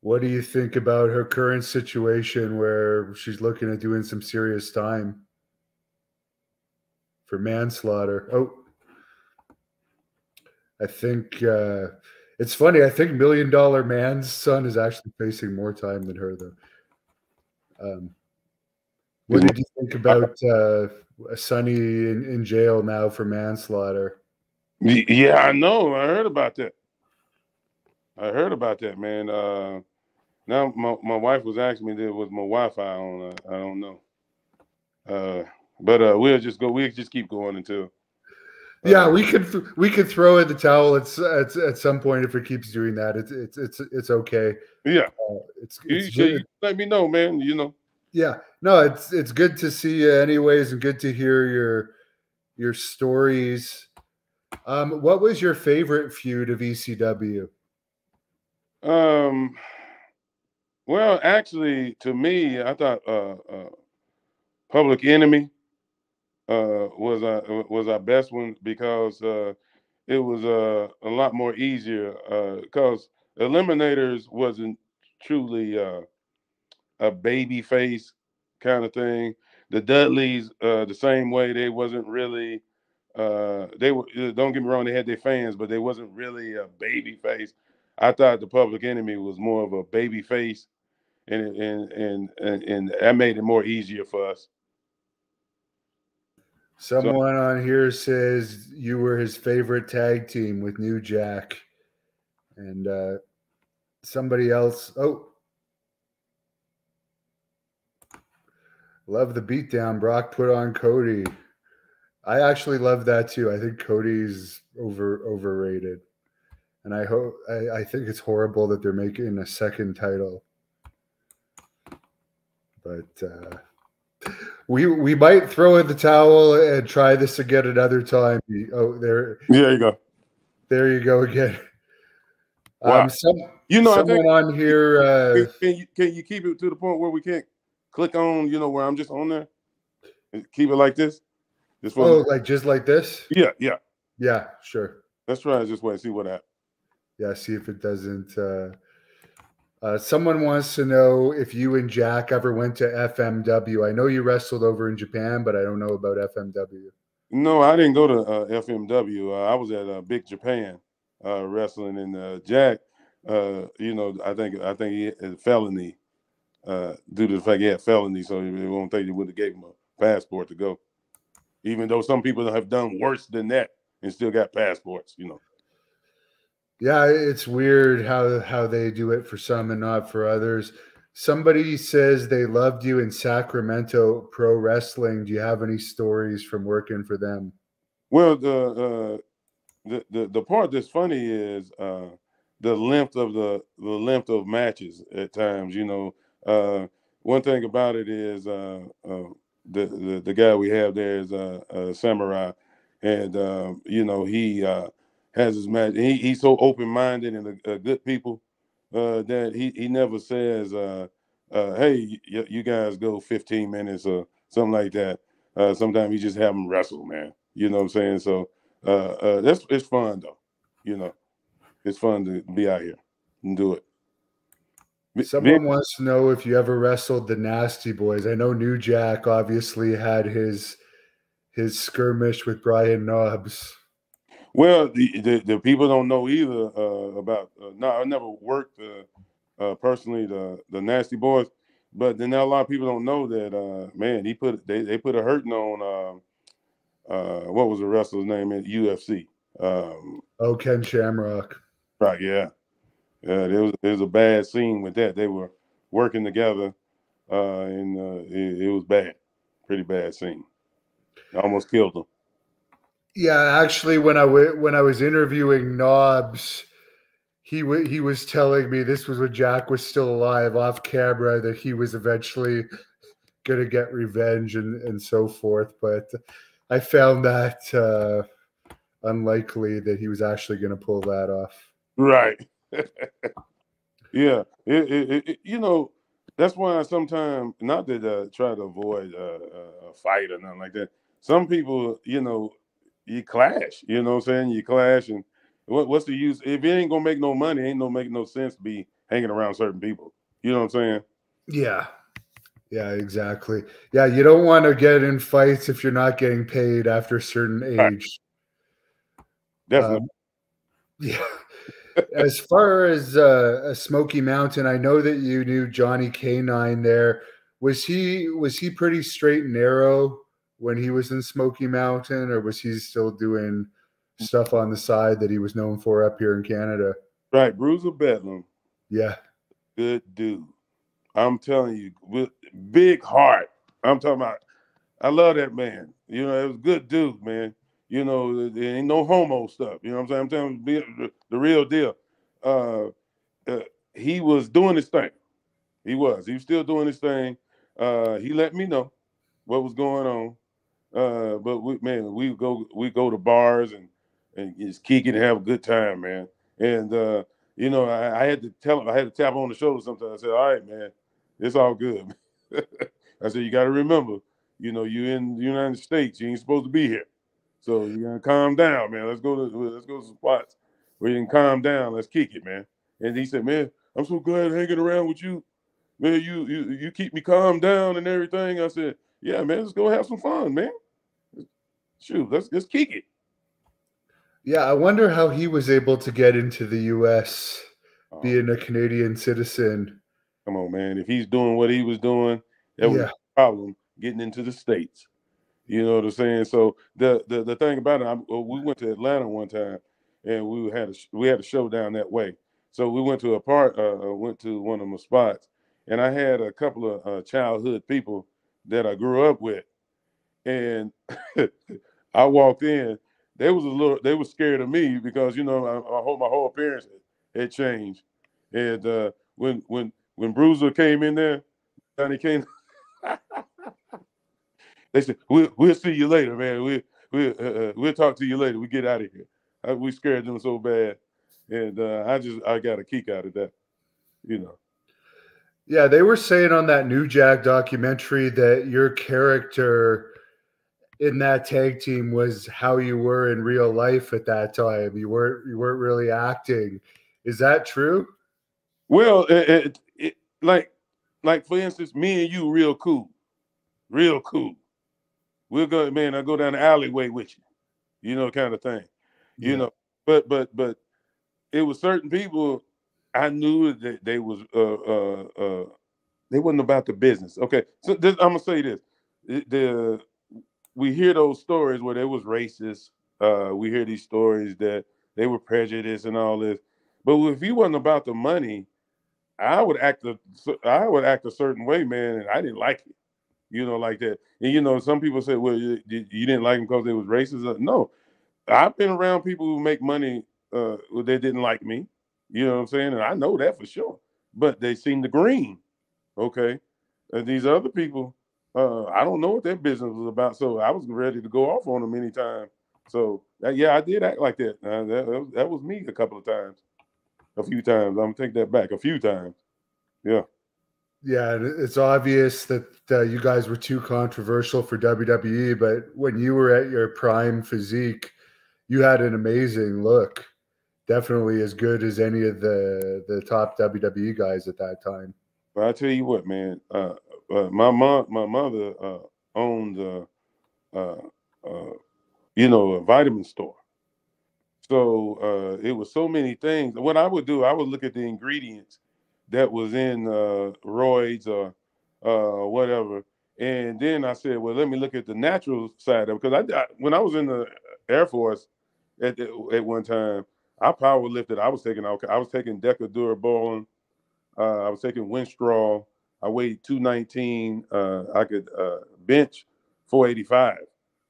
What do you think about her current situation where she's looking at doing some serious time for manslaughter? Oh, I think uh, it's funny. I think Million Dollar Man's son is actually facing more time than her, though. Um, what did you think about uh, Sonny in, in jail now for manslaughter? Yeah, I know. I heard about that. I heard about that, man. Uh, now my, my wife was asking me there was my Wi-Fi on. Uh, I don't know. Uh, but uh, we'll just go. We'll just keep going until. Uh, yeah, we could we could throw in the towel at, at at some point if it keeps doing that. It's it's it's it's okay. Yeah, uh, it's, it's you, you let me know, man. You know. Yeah, no, it's it's good to see you, anyways, and good to hear your your stories. Um, what was your favorite feud of ECW? Um, well, actually, to me, I thought uh, uh, Public Enemy uh, was our was our best one because uh, it was uh, a lot more easier because uh, Eliminators wasn't truly uh, a baby face kind of thing. The Dudleys, uh, the same way, they wasn't really. Uh, they were. Uh, don't get me wrong, they had their fans, but they wasn't really a baby face. I thought the Public Enemy was more of a baby face, and and and and, and that made it more easier for us. Someone so, on here says you were his favorite tag team with New Jack, and uh, somebody else. Oh, Love the beatdown Brock put on Cody. I actually love that too. I think Cody's over overrated, and I hope I, I think it's horrible that they're making a second title. But uh, We we might throw in the towel and try this again another time. Oh, there. There you go. There you go again. Wow. Um, some, you know, someone think, on here. Uh, can, you can you keep it to the point where we can't click on? You know, where I'm just on there. Keep it like this. This one. Oh, like just like this. Yeah, yeah, yeah. Sure. Let's try it this way. See what happens. Yeah, see if it doesn't. Uh, uh, someone wants to know if you and Jack ever went to FMW. I know you wrestled over in Japan, but I don't know about FMW. No, I didn't go to uh, FMW. Uh, I was at uh, Big Japan uh, wrestling, and uh, Jack, you know, I think I think he had felony due to the fact he had felony, so he won't think they would have gave him a passport to go. Even though some people have done worse than that and still got passports, you know. Yeah, it's weird how how they do it for some and not for others. Somebody says they loved you in Sacramento pro wrestling. Do you have any stories from working for them? Well, the uh, the, the the part that's funny is uh, the length of the the length of matches at times. You know, uh, one thing about it is uh, uh, the, the the guy we have there is a, uh, samurai, and um, you know he has his match. He, he's so open minded and a, a, good people uh, that he he never says, uh, uh, "Hey, y- you guys go 15 minutes" or something like that. Uh, sometimes he just have them wrestle, man. You know what I'm saying? So uh, uh, that's it's fun though. You know, it's fun to be out here and do it. Someone wants to know if you ever wrestled the Nasty Boys. I know New Jack obviously had his his skirmish with Brian Knobbs. Well, the, the, the people don't know either uh, about. Uh, no, I never worked uh, uh, personally the the Nasty Boys, but then a lot of people don't know that. Uh, man, he put they, they put a hurting on. Uh, uh, what was the wrestler's name in UFC? Um, oh, Ken Shamrock. Right. Yeah. Yeah. There was there was a bad scene with that. They were working together, uh, and uh, it, it was bad, pretty bad scene. almost killed them. Yeah, actually, when I w- when I was interviewing Knobbs, he w- he was telling me this was when Jack was still alive off camera that he was eventually going to get revenge and and so forth. But I found that uh, unlikely that he was actually going to pull that off. Right. Yeah. It, it, it, you know, that's why I sometimes not that uh, try to avoid uh, a fight or nothing like that. Some people, you know, you clash. You know what I'm saying? You clash, and what, what's the use if it ain't gonna make no money? Ain't no make no sense to be hanging around certain people. You know what I'm saying? Yeah. Yeah, exactly. Yeah, you don't want to get in fights if you're not getting paid after a certain age. Definitely. Um, yeah. As far as uh, Smoky Mountain, I know that you knew Johnny K9 there. Was he was he pretty straight and narrow when he was in Smoky Mountain, or was he still doing stuff on the side that he was known for up here in Canada? Right, Bruiser Bedlam. Yeah, good dude. I'm telling you, with big heart. I'm talking about. I love that man. You know, it was good dude, man. You know, there ain't no homo stuff. You know what I'm saying? I'm telling you, the, real deal. Uh, uh, he was doing his thing. He was. He was still doing his thing. Uh, he let me know what was going on. Uh, but we, man, we go we go to bars and and just kick and have a good time, man. And uh, you know, I, I, had to tell him, I had to tap on the shoulder sometimes. I said, "All right, man, it's all good." I said, "You got to remember, you know, you in the United States, you ain't supposed to be here, so you gotta calm down, man. Let's go to let's go to some spots where you can calm down. Let's kick it, man." And he said, "Man, I'm so glad hanging around with you, man. You you you keep me calm down and everything." I said, yeah, man, let's go have some fun, man. Shoot, let's let's kick it. Yeah, I wonder how he was able to get into the U.S. Oh. being a Canadian citizen. Come on, man. If he's doing what he was doing, that was yeah. a problem getting into the states. You know what I'm saying? So the the, the thing about it, I, we went to Atlanta one time, and we had a we had a show down that way. So we went to a part, uh, uh, went to one of my spots, and I had a couple of uh, childhood people that I grew up with. And I walked in, they was a little, they were scared of me because you know I, I hope my whole appearance had changed. And uh, when when when Bruiser came in there, Johnny came, they said, "We'll we'll see you later, man. We we we'll, uh, uh, we'll talk to you later. We get out of here." I, we scared them so bad, and uh, I just I got a kick out of that, you know. Yeah, they were saying on that New Jack documentary that your character in that tag team was how you were in real life at that time. You weren't you weren't really acting. Is that true? Well, it, it, it, like like for instance, me and you real cool, real cool. We'll go, man. I go down the alleyway with you, you know, kind of thing, you yeah. know. But but but it was certain people I knew that they was uh uh uh they wasn't about the business. Okay, so this, I'm gonna say this: the we hear those stories where they was racist. Uh, we hear these stories that they were prejudiced and all this. But if you wasn't about the money, I would act a, I would act a certain way, man, and I didn't like it, you know, like that. And you know, some people say, well, you, you didn't like them because they was racist. Uh, no, I've been around people who make money uh, they didn't like me, you know what I'm saying, and I know that for sure. But they seen the green, okay. And these other people, uh, I don't know what their business was about, so I was ready to go off on them anytime. So uh, yeah, I did act like that. Uh, that. That was me a couple of times, a few times. I'm gonna take that back, a few times. Yeah. Yeah, it's obvious that uh, you guys were too controversial for WWE, but when you were at your prime physique, you had an amazing look. Definitely as good as any of the the top WWE guys at that time. Well, I tell you what, man. Uh, uh, my mom, my mother uh, owned, uh, uh, you know, a vitamin store. So it was so many things. What I would do, I would look at the ingredients that was in uh, Roids or whatever, and then I said, well, let me look at the natural side of it because I, I, when I was in the Air Force at at one time, I power lifted. I was taking I was taking Deca Durabolin, uh, I was taking Winstrol, I weighed 219. Uh, I could uh, bench 485.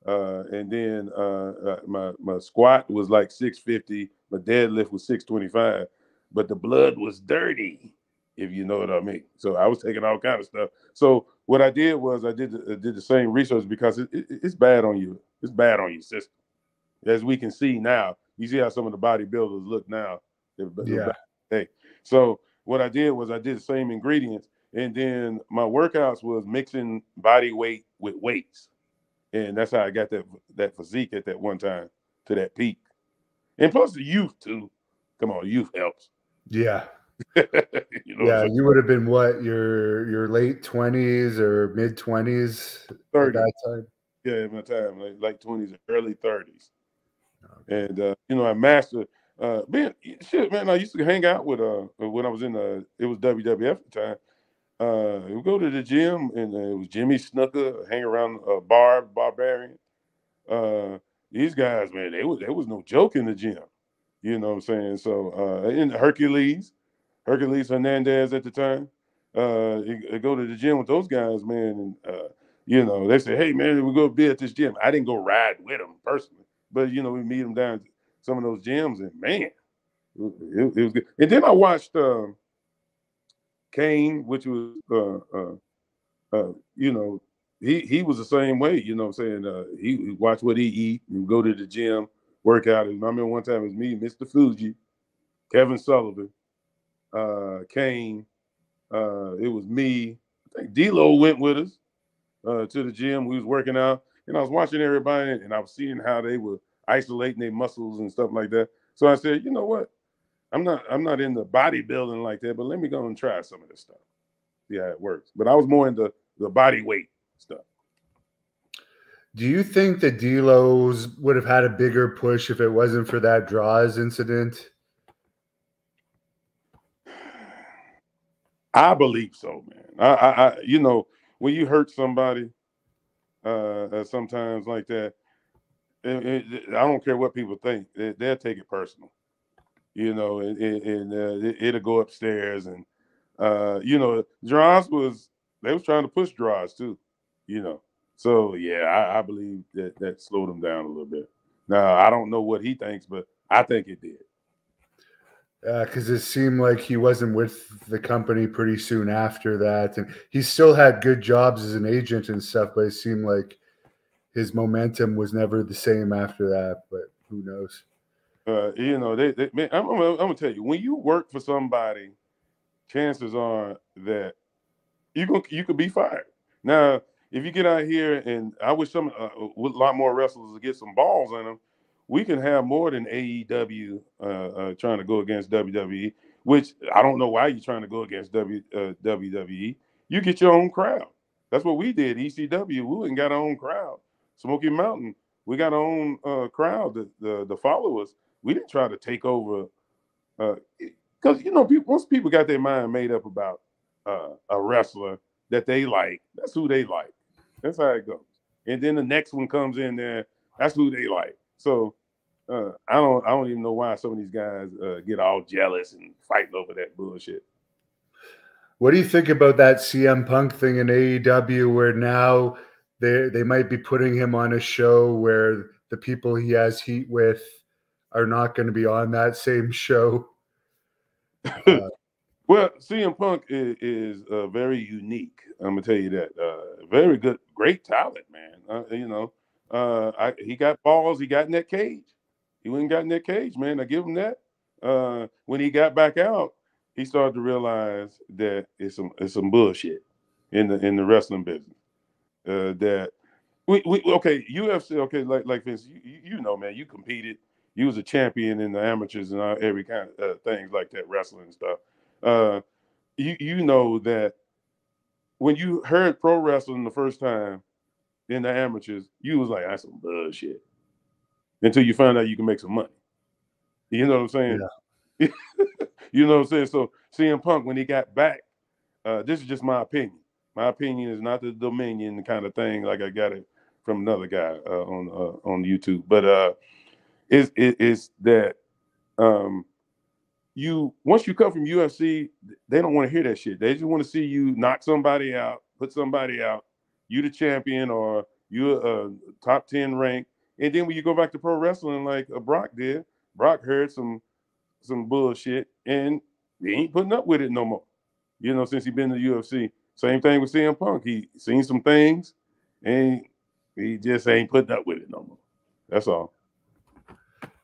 Uh, and then uh, uh, my my squat was like 650. My deadlift was 625. But the blood was dirty, if you know what I mean. So I was taking all kind of stuff. So what I did was I did the, uh, did the same research because it, it, it's bad on you. It's bad on your system, as we can see now. You see how some of the bodybuilders look now. yeah. Hey, so what I did was I did the same ingredients and then my workouts was mixing body weight with weights. And that's how I got that that physique at that one time to that peak. And plus the youth too. Come on, youth helps. Yeah. you know yeah, you would have been what your your late twenties or mid twenties time. Yeah, my time, like like twenties, early thirties. Okay. And uh, you know, I mastered uh man, shit, man. I used to hang out with uh when I was in the it was WWF at the time uh, we go to the gym, and uh, it was Jimmy Snuka, hang around uh, Barb Barbarian. Uh, these guys, man, they was there was no joke in the gym. You know what I'm saying? So uh, in Hercules, Hercules Hernandez at the time, uh, you go to the gym with those guys, man, and uh, you know they say, "Hey, man, we go be at this gym." I didn't go ride with them personally, but you know we meet them down some of those gyms, and man, it, it, was good. And then I watched. Um, Kane, which was uh, uh, uh, you know, he he was the same way. You know, I'm saying uh, he, he watch what he eat and go to the gym, work out. And I remember one time it was me, Mr. Fuji, Kevin Sullivan, uh, Kane. Uh, it was me. I think D'Lo went with us uh, to the gym. We was working out, and I was watching everybody, and I was seeing how they were isolating their muscles and stuff like that. So I said, you know what? I'm not I'm not into bodybuilding like that, but let me go and try some of this stuff. How it works. But I was more into the body weight stuff. Do you think that D'Lo's would have had a bigger push if it wasn't for that Droz incident? I believe so, man. I, I, I you know, when you hurt somebody, uh, uh sometimes like that, it, it, I don't care what people think; they, will take it personal you know, and, and uh, it, will go upstairs. And, uh, you know, Droz was, they was trying to push Droz too, you know. So, yeah, I, I believe that that slowed him down a little bit. Now, I don't know what he thinks, but I think it did. Because uh, it seemed like he wasn't with the company pretty soon after that. And he still had good jobs as an agent and stuff, but it seemed like his momentum was never the same after that. But who knows? Uh, you know, they, they man, I'm, I'm, I'm, gonna tell you, when you work for somebody, chances are that you can you could be fired. Now, if you get out here, and I wish some uh, a lot more wrestlers to get some balls in them, we can have more than AEW uh, uh, trying to go against WWE. Which I don't know why you're trying to go against w, uh, WWE. You get your own crowd. That's what we did. ECW, we went got our own crowd. Smoky Mountain, we got our own uh, crowd, the, the the followers we didn't try to take over because uh, you know people, most people got their mind made up about uh, a wrestler that they like. That's who they like. That's how it goes. And then the next one comes in there. That's who they like. So uh, I don't I don't even know why some of these guys uh, get all jealous and fighting over that bullshit. What do you think about that CM Punk thing in AEW where now they they might be putting him on a show where the people he has heat with are not going to be on that same show. Uh, well, CM Punk is, is uh, very unique. I'm gonna tell you that. Uh, very good, great talent, man. Uh, you know, uh, I, he got balls. He got in that cage. He went and got in that cage, man. I give him that. Uh, when he got back out, he started to realize that it's some it's some bullshit in the in the wrestling business. Uh, that we, we okay UFC okay like like Vince you, you know man you competed you was a champion in the amateurs and all, every kind of uh, things like that, wrestling stuff. Uh, you you know that when you heard pro wrestling the first time in the amateurs, you was like, that's some bullshit. Until you find out you can make some money. You know what I'm saying? Yeah. you know what I'm saying? So CM Punk, when he got back, uh, this is just my opinion. My opinion is not the Dominion kind of thing, like I got it from another guy uh, on uh, on YouTube. But uh, is is that um you once you come from UFC, they don't want to hear that shit. They just want to see you knock somebody out, put somebody out, you the champion or you a top 10 rank. And then when you go back to pro wrestling like uh, Brock did, Brock heard some some bullshit and he ain't putting up with it no more. You know, since he been in the UFC. Same thing with CM Punk. He seen some things and he just ain't putting up with it no more. That's all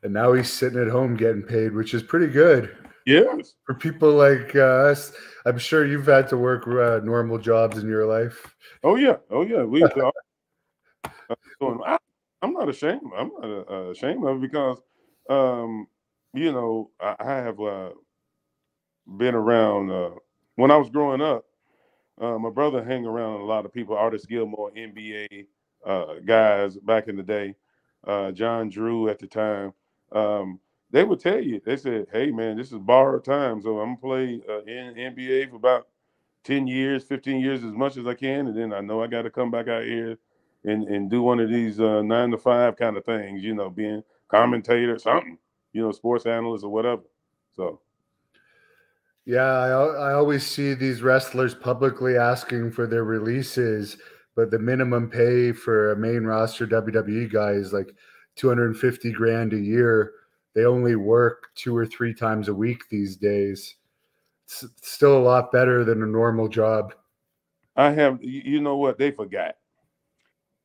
and now he's sitting at home getting paid, which is pretty good. Yes. For people like uh, us, I'm sure you've had to work uh, normal jobs in your life. Oh yeah, oh yeah. We. uh, I, am not ashamed. I'm not uh, ashamed of it because, um, you know, I, I have uh, been around uh, when I was growing up. Uh, my brother hang around a lot of people, Artis Gilmore, NBA guys back in the day, uh John Drew at the time um, they would tell you, they said, hey, man, this is borrowed time. So I'm to play uh, in NBA for about 10 years, 15 years, as much as I can. And then I know I got to come back out here and, and do one of these uh, nine to five kind of things, you know, being commentator, something, you know, sports analyst or whatever. So. Yeah, I, I always see these wrestlers publicly asking for their releases, but the minimum pay for a main roster WWE guy is like 250 grand a year. They only work two or three times a week these days. It's still a lot better than a normal job. I have, you know what? They forgot.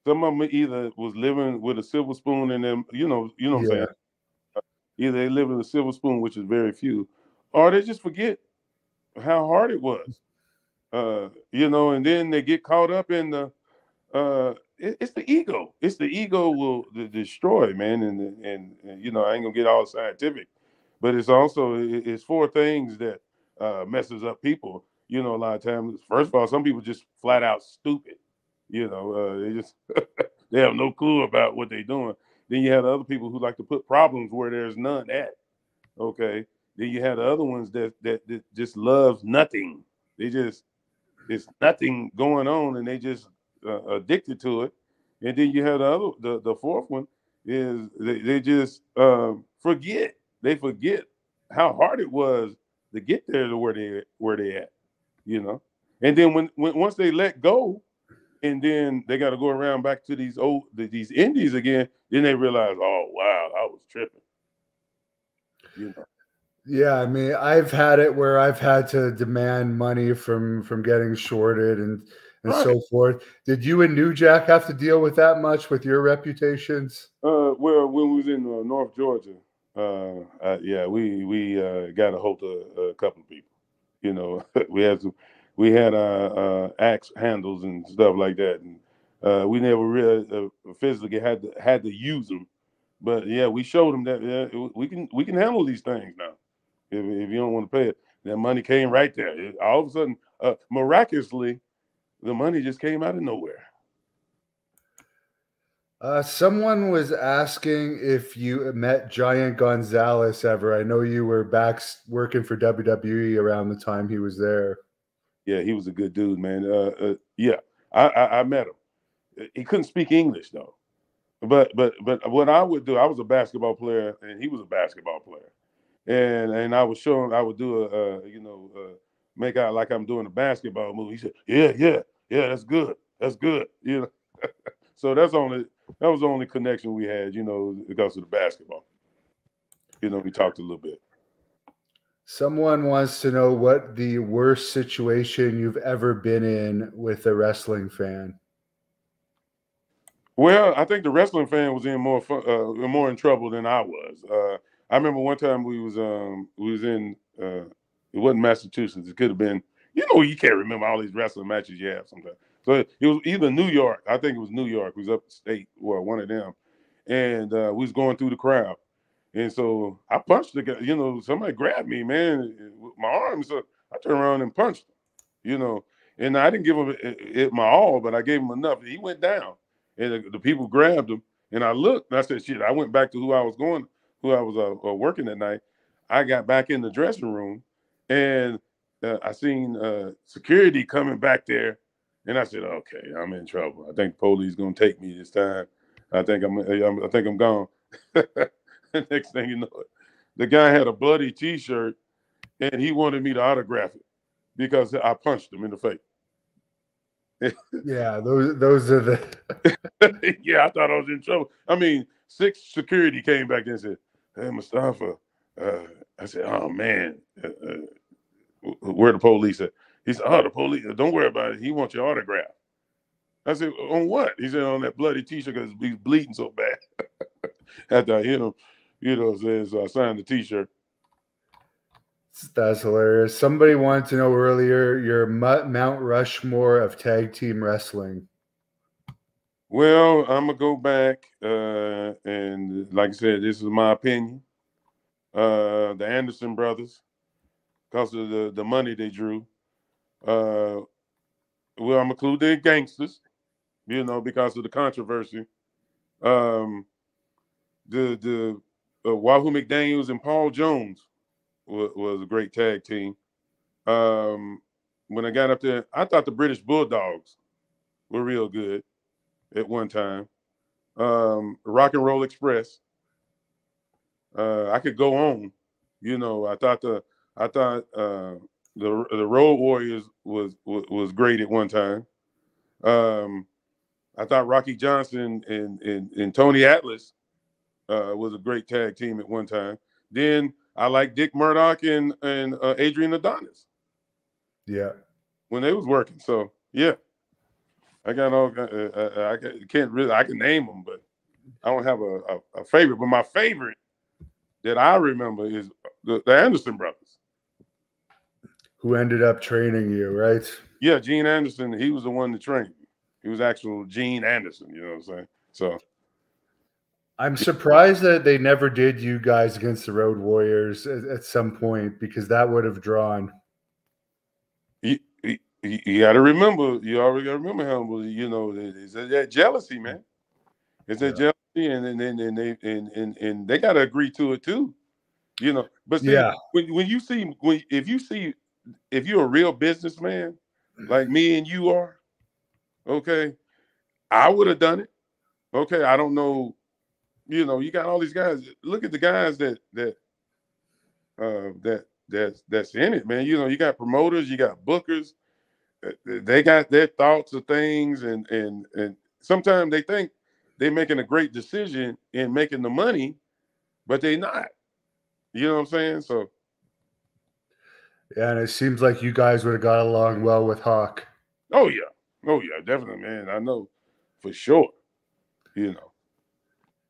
Some of them either was living with a silver spoon in them, you know, you know what yeah. I'm saying? Either they live with a silver spoon, which is very few, or they just forget how hard it was. Uh, you know, and then they get caught up in the uh it, it's the ego. It's the ego will destroy, man. And, and, and you know, I ain't gonna get all scientific, but it's also it's four things that uh, messes up people. You know, a lot of times. First of all, some people just flat out stupid. You know, uh, they just they have no clue about what they're doing. Then you have the other people who like to put problems where there's none at. Okay. Then you have the other ones that that, that just love nothing. They just it's nothing going on, and they just uh, addicted to it. And then you have the other, the, the fourth one is they, they just um, forget. They forget how hard it was to get there to where they where they at, you know. And then when, when once they let go, and then they got to go around back to these old these indies again, then they realize, oh wow, I was tripping. You know. Yeah, I mean, I've had it where I've had to demand money from from getting shorted and and right. so forth. Did you and New Jack have to deal with that much with your reputations? Uh, well, when we was in uh, North Georgia, uh, uh, yeah, we we uh, got a hold of a couple of people. You know, we had to, we had uh, axe handles and stuff like that, and we never really physically had to had to use them. But yeah, we showed them that yeah, we can we can handle these things now. If, if you don't want to pay it, that money came right there. It, all of a sudden, miraculously, the money just came out of nowhere. Uh, someone was asking if you met Giant Gonzalez ever. I know you were back working for WWE around the time he was there. Yeah, he was a good dude, man. Uh, uh, yeah, I, I, I met him. He couldn't speak English though, but but but what I would do, I was a basketball player and he was a basketball player, and and I would show him, I would do a, a you know uh, make out like I'm doing a basketball move. He said, "Yeah, yeah, yeah, that's good, that's good," you know. so that's only that was the only connection we had, you know, because of the basketball. You know, we talked a little bit. Someone wants to know what the worst situation you've ever been in with a wrestling fan. Well, I think the wrestling fan was in more fun, uh, more in trouble than I was. Uh, I remember one time we was um we was in uh, it wasn't Massachusetts. It could have been you know you can't remember all these wrestling matches you have sometimes. So it was either New York, I think it was New York, it was upstate, or one of them, and uh, we was going through the crowd, and so I punched the guy. You know, somebody grabbed me, man, with my arms. So I turned around and punched him. You know, and I didn't give him it, it my all, but I gave him enough. He went down, and the, the, people grabbed him, and I looked, and I said, "Shit!" I went back to who I was going, who I was uh, uh, working that night. I got back in the dressing room, and uh, I seen uh, security coming back there and I said, okay, I'm in trouble. I think the police gonna take me this time. I think I'm, I'm I think I'm gone. Next thing you know, the guy had a bloody T-shirt, and he wanted me to autograph it because I punched him in the face. yeah, those those are the. yeah, I thought I was in trouble. I mean, six security came back and said, "Hey, Mustafa." Uh, I said, "Oh man, uh, uh, where the police at?" He said, "Oh, the police. Don't worry about it. He wants your autograph." I said, "On what?" He said, "On that bloody T-shirt because he's bleeding so bad." After I hit him, you know, Saying so, I signed the T-shirt. That's hilarious. Somebody wanted to know earlier your Mount Rushmore of tag team wrestling. Well, I'm gonna go back, uh, and like I said, this is my opinion. Uh, the Anderson brothers, because of the the money they drew. Uh, well, I'm include the Gangstas, you know, because of the controversy. Um, the the uh, Wahoo McDaniel's and Paul Jones was, was a great tag team. Um, when I got up there, I thought the British Bulldogs were real good at one time. Um, Rock and Roll Express. Uh, I could go on. You know, I thought the I thought uh, the the Road Warriors was was, was great at one time. Um, I thought Rocky Johnson and and, and Tony Atlas uh, was a great tag team at one time. Then I like Dick Murdoch and and uh, Adrian Adonis. Yeah, when they was working. So yeah, I got all. Uh, uh, uh I can't really. I can name them, but I don't have a, a, a favorite. But my favorite that I remember is the, the Anderson brothers who ended up training you, right? Yeah, Gene Anderson. He was the one to train. He was actual Gene Anderson. You know what I'm saying? So. I'm surprised that they never did you guys against the Road Warriors at, at some point because that would have drawn. You, you, you got to remember, you already got to remember how you know it's that jealousy, man. It's that yeah. jealousy, and and and, and they and and, and they got to agree to it too, you know. But see, yeah, when when you see when if you see if you're a real businessman like me and you are, okay, I would have done it. Okay, I don't know. You know, you got all these guys. Look at the guys that that uh that that's that's in it, man. You know, you got promoters, you got bookers. Uh, they got their thoughts of things, and and and sometimes they think they're making a great decision in making the money, but they're not. You know what I'm saying? So and it seems like you guys would have got along well with Hawk. Oh yeah, Oh yeah, definitely, man. I know for sure. You know.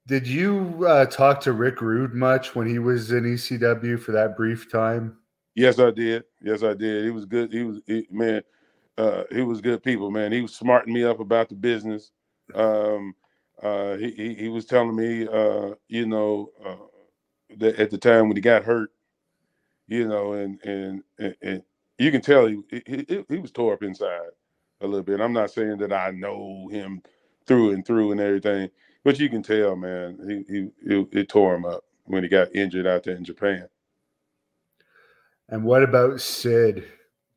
Did you uh, talk to Rick Rude much when he was in ECW for that brief time? Yes, I did. Yes, I did. He was good. He was he, man. Uh, he was good people, man. He was smarting me up about the business. Um, uh, he, he, he was telling me, uh, you know, uh, that at the time when he got hurt, you know, and and and, and you can tell he, he he was tore up inside a little bit. I'm not saying that I know him through and through and everything, but you can tell, man, he he it, it tore him up when he got injured out there in Japan. And what about Sid?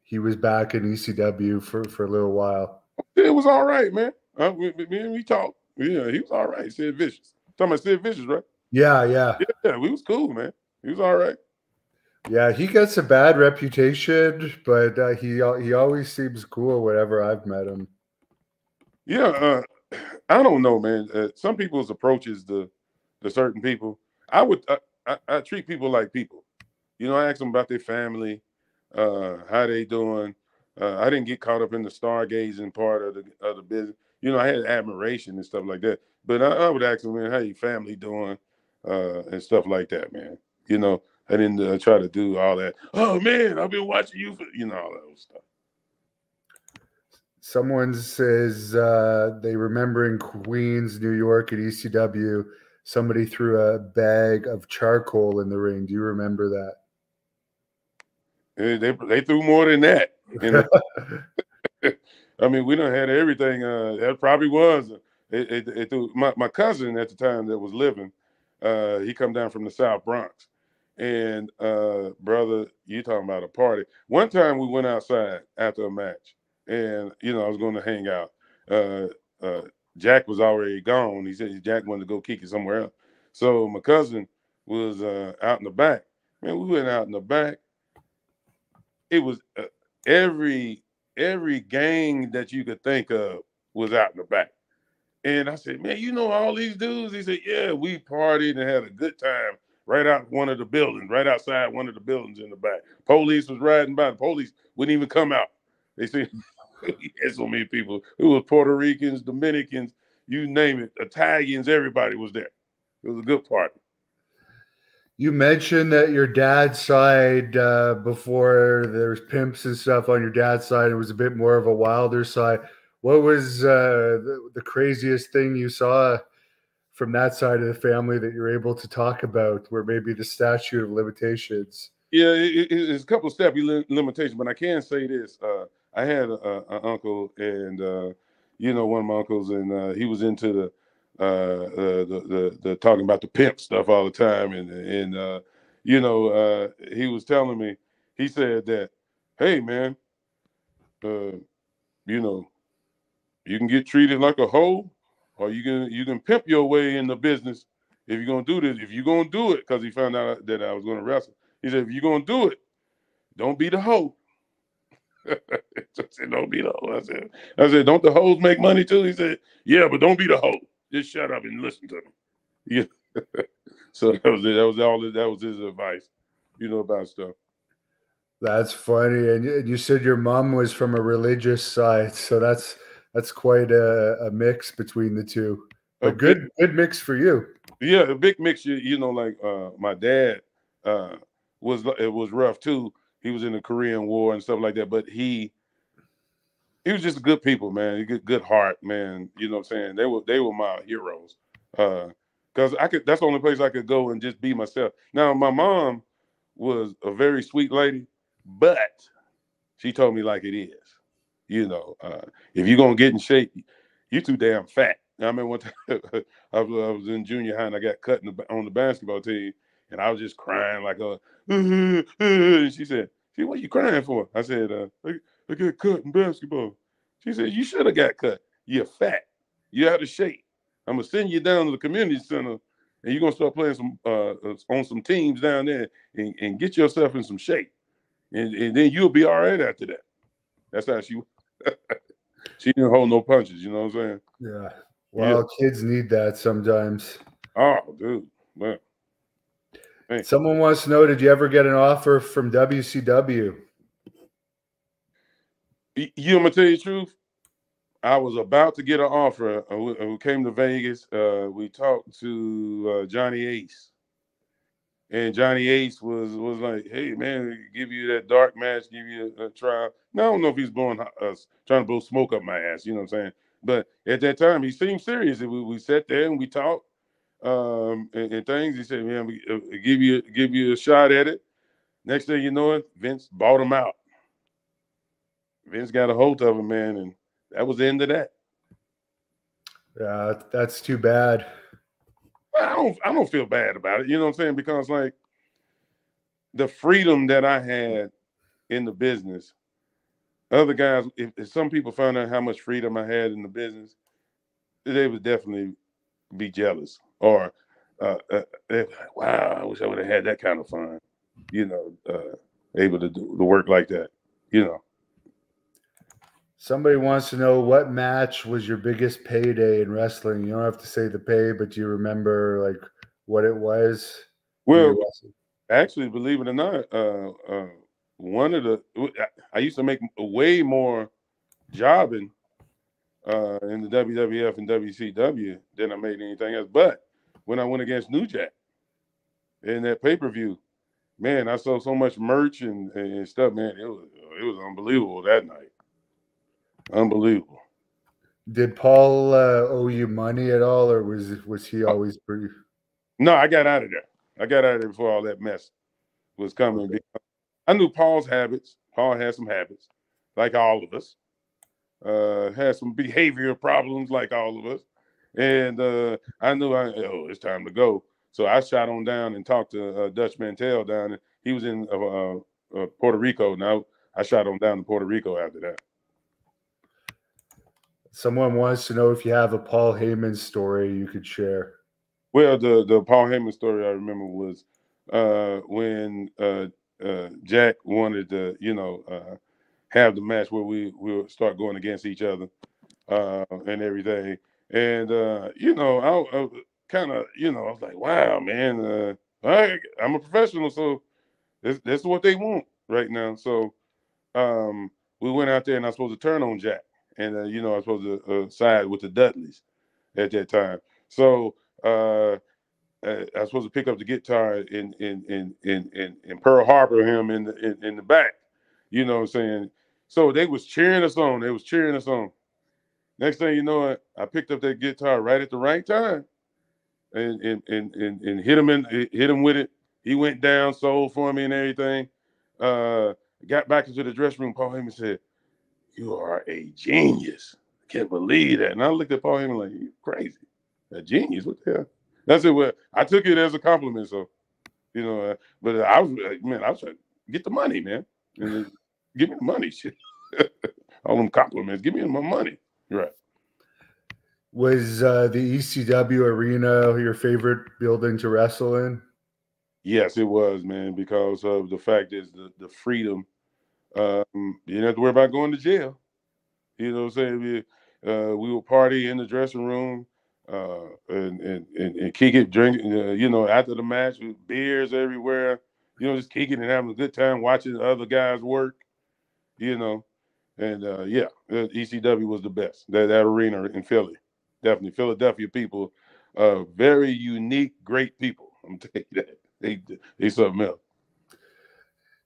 He was back in ECW for, for a little while. It was all right, man. Uh, we, me and we talked. Yeah, he was all right. Sid Vicious. Talking about Sid Vicious, right? Yeah, yeah. Yeah, we was cool, man. He was all right. Yeah, he gets a bad reputation, but uh, he he always seems cool whenever I've met him. Yeah, uh, I don't know, man. Uh, some people's approaches to to certain people, I would I, I, I treat people like people. You know, I ask them about their family, uh, how they doing. Uh, I didn't get caught up in the stargazing part of the of the business. You know, I had admiration and stuff like that. But I, I would ask them, man, how your family doing, uh, and stuff like that, man. You know, I didn't uh, try to do all that. Oh man, I've been watching you for you know all that stuff. Someone says uh, they remember in Queens, New York, at ECW, somebody threw a bag of charcoal in the ring. Do you remember that? They they threw more than that. You know? I mean, we don't had everything. Uh, that probably was. It, it, it threw, my my cousin at the time that was living. Uh, he come down from the South Bronx, and uh, brother, you talking about a party? One time we went outside after a match, and you know I was going to hang out. Uh, uh, Jack was already gone. He said Jack wanted to go kick it somewhere else. So my cousin was uh, out in the back. Man, we went out in the back it was uh, every every gang that you could think of was out in the back. And I said, man, you know all these dudes? He said, yeah, we partied and had a good time right out one of the buildings, right outside one of the buildings in the back. Police was riding by. The police wouldn't even come out. They said, had so many people. It was Puerto Ricans, Dominicans, you name it, Italians, everybody was there. It was a good party. You mentioned that your dad's side, uh, before there's pimps and stuff on your dad's side, it was a bit more of a wilder side. What was uh, the, the, craziest thing you saw from that side of the family that you're able to talk about, where maybe the statute of limitations? Yeah, it, it's a couple of step limitations, but I can say this: uh, I had an uncle, and uh, you know, one of my uncles, and uh, he was into the uh, the, the, the talking about the pimp stuff all the time, and and uh, you know uh, he was telling me he said that hey man, you know you can get treated like a hoe, or you can you can pimp your way in the business if you're gonna do this. If you're gonna do it, because he found out that I was gonna wrestle, he said if you're gonna do it, don't be the hoe. I said, don't be the hoe. I said, I said, don't the hoes make money too? He said, yeah, but don't be the hoe. Just shut up and listen to me. Yeah. so that was it. That was all. That was his advice. You know about stuff. That's funny. And you said your mom was from a religious side, so that's that's quite a, a mix between the two. A good big, good mix for you. Yeah, a big mix. You, you know, like uh, my dad uh, was it was rough too. He was in the Korean War and stuff like that, but he he was just good people, man. He Good, good heart, man. You know what I'm saying? They were they were my heroes. Uh, cause I could that's the only place I could go and just be myself. Now my mom was a very sweet lady, but she told me like it is. You know, uh, if you're gonna get in shape, you too damn fat. I remember one time I, was, I was in junior high and I got cut the, on the basketball team, and I was just crying like a. And she said, "See, what you crying for?" I said, uh, I get cut in basketball. She said, You should have got cut. You're fat. You're out of shape. I'm gonna send you down to the community center and you're gonna start playing some uh, uh, on some teams down there and, and get yourself in some shape. And, and then you'll be all right after that. That's how she she didn't hold no punches, you know what I'm saying? Yeah. Well, yeah. kids need that sometimes. Oh, dude. Man. Someone wants to know, did you ever get an offer from WCW? You, I'm gonna tell you the truth. I was about to get an offer. Uh, we, we came to Vegas. Uh, we talked to uh, Johnny Ace, and Johnny Ace was was like, "Hey man, give you that dark match, give you a, a trial." Now I don't know if he's blowing us trying to blow smoke up my ass. You know what I'm saying? But at that time, he seemed serious. We, we sat there and we talked um, and, and, things. He said, "Man, we uh, give you give you a shot at it." Next thing you know, it Vince bought him out. Vince got a hold of him, man, and that was the end of that. Yeah, that's too bad. I don't I don't feel bad about it. You know what I'm saying? Because like the freedom that I had in the business, other guys, if, if some people found out how much freedom I had in the business, they would definitely be jealous or uh, uh, wow, I wish I would have had that kind of fun. You know, uh, able to do the work like that. You know. Somebody wants to know what match was your biggest payday in wrestling. You don't have to say the pay, but do you remember like what it was? Well, actually, believe it or not, uh, uh, one of the I used to make way more jobbing uh, in the WWF and WCW than I made anything else. But when I went against New Jack in that pay per view, man, I saw so much merch and, and stuff. Man, it was it was unbelievable that night. Unbelievable. Did Paul uh, owe you money at all, or was was he oh. always pretty? No, I got out of there. I got out of there before all that mess was coming. Okay. I knew Paul's habits. Paul had some habits, like all of us. Uh, had some behavior problems, like all of us. And uh, I knew I oh, it's time to go. So I shot on down and talked to uh, Dutch Mantell down. He was in uh, uh, Puerto Rico. Now I shot on down to Puerto Rico after that. Someone wants to know if you have a Paul Heyman story you could share. Well, the the Paul Heyman story I remember was uh, when uh, uh, Jack wanted to, you know, uh, have the match where we will start going against each other uh, and everything. And uh, you know, I, I kind of, you know, I was like, wow, man, I, am a professional, so this is what they want right now. So um, we went out there, and I was supposed to turn on Jack and uh, you know I was supposed to uh, side with the Dudleys at that time. So uh, I was supposed to pick up the guitar in in in in in, in Pearl Harbor him in the in, in, the back. You know what I'm saying? So they was cheering us on. They was cheering us on. Next thing you know, I picked up that guitar right at the right time, and and and and, and hit him in hit him with it. He went down, sold for me and everything. Uh, got back into the dressing room. Paul Heyman said, you are a genius. I can't believe that. And I looked at Paul Heyman like, you crazy. A genius? What the hell? That's it. Well, I took it as a compliment. So, you know, uh, but I was, like, man, I was like, get the money, man. And give me the money. Shit. All them compliments. Give me my money. Right. Was uh, the ECW arena your favorite building to wrestle in? Yes, it was, man, because of the fact is the, the freedom um, you didn't have to worry about going to jail. You know what I'm saying? We, uh, we would party in the dressing room uh, and, and, and, and kick it, drink, uh, you know, after the match with beers everywhere, you know, just kicking and having a good time watching the other guys work, you know. And uh, yeah, ECW was the best. That, that arena in Philly, definitely. Philadelphia people, uh, very unique, great people. I'm telling you that. They, they something else.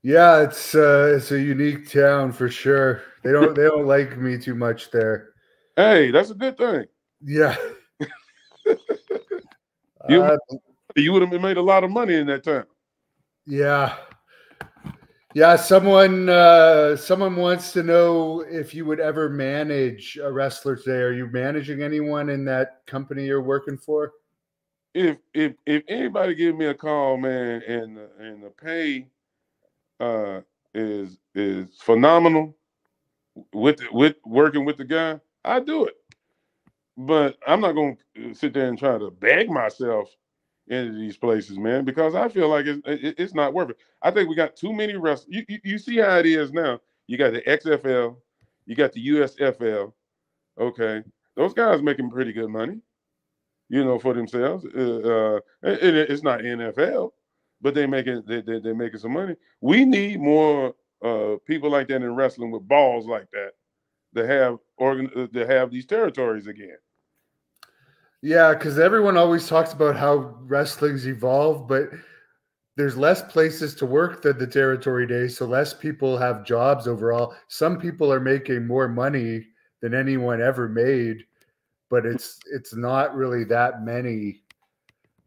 Yeah, it's uh, it's a unique town for sure. They don't they don't like me too much there. Hey, that's a good thing. Yeah. you uh, you would have made a lot of money in that town. Yeah. Yeah, someone uh, someone wants to know if you would ever manage a wrestler today. Are you managing anyone in that company you're working for? If if if anybody give me a call, man, and and the pay uh, is is phenomenal with with working with the guy, I do it. But I'm not to sit there and try to beg myself into these places, man, because I feel like it's it's not worth it. I think we got too many wrestlers. You, you, you see how it is now. You got the XFL, you got the USFL. Okay, those guys making pretty good money, you know, for themselves. Uh, uh, and it's not NFL but they making they, they they're making some money. We need more uh people like that in wrestling with balls like that to have organ uh, to have these territories again. Yeah, because everyone always talks about how wrestling's evolved, but there's less places to work than the territory days, so less people have jobs overall. Some people are making more money than anyone ever made, but it's it's not really that many.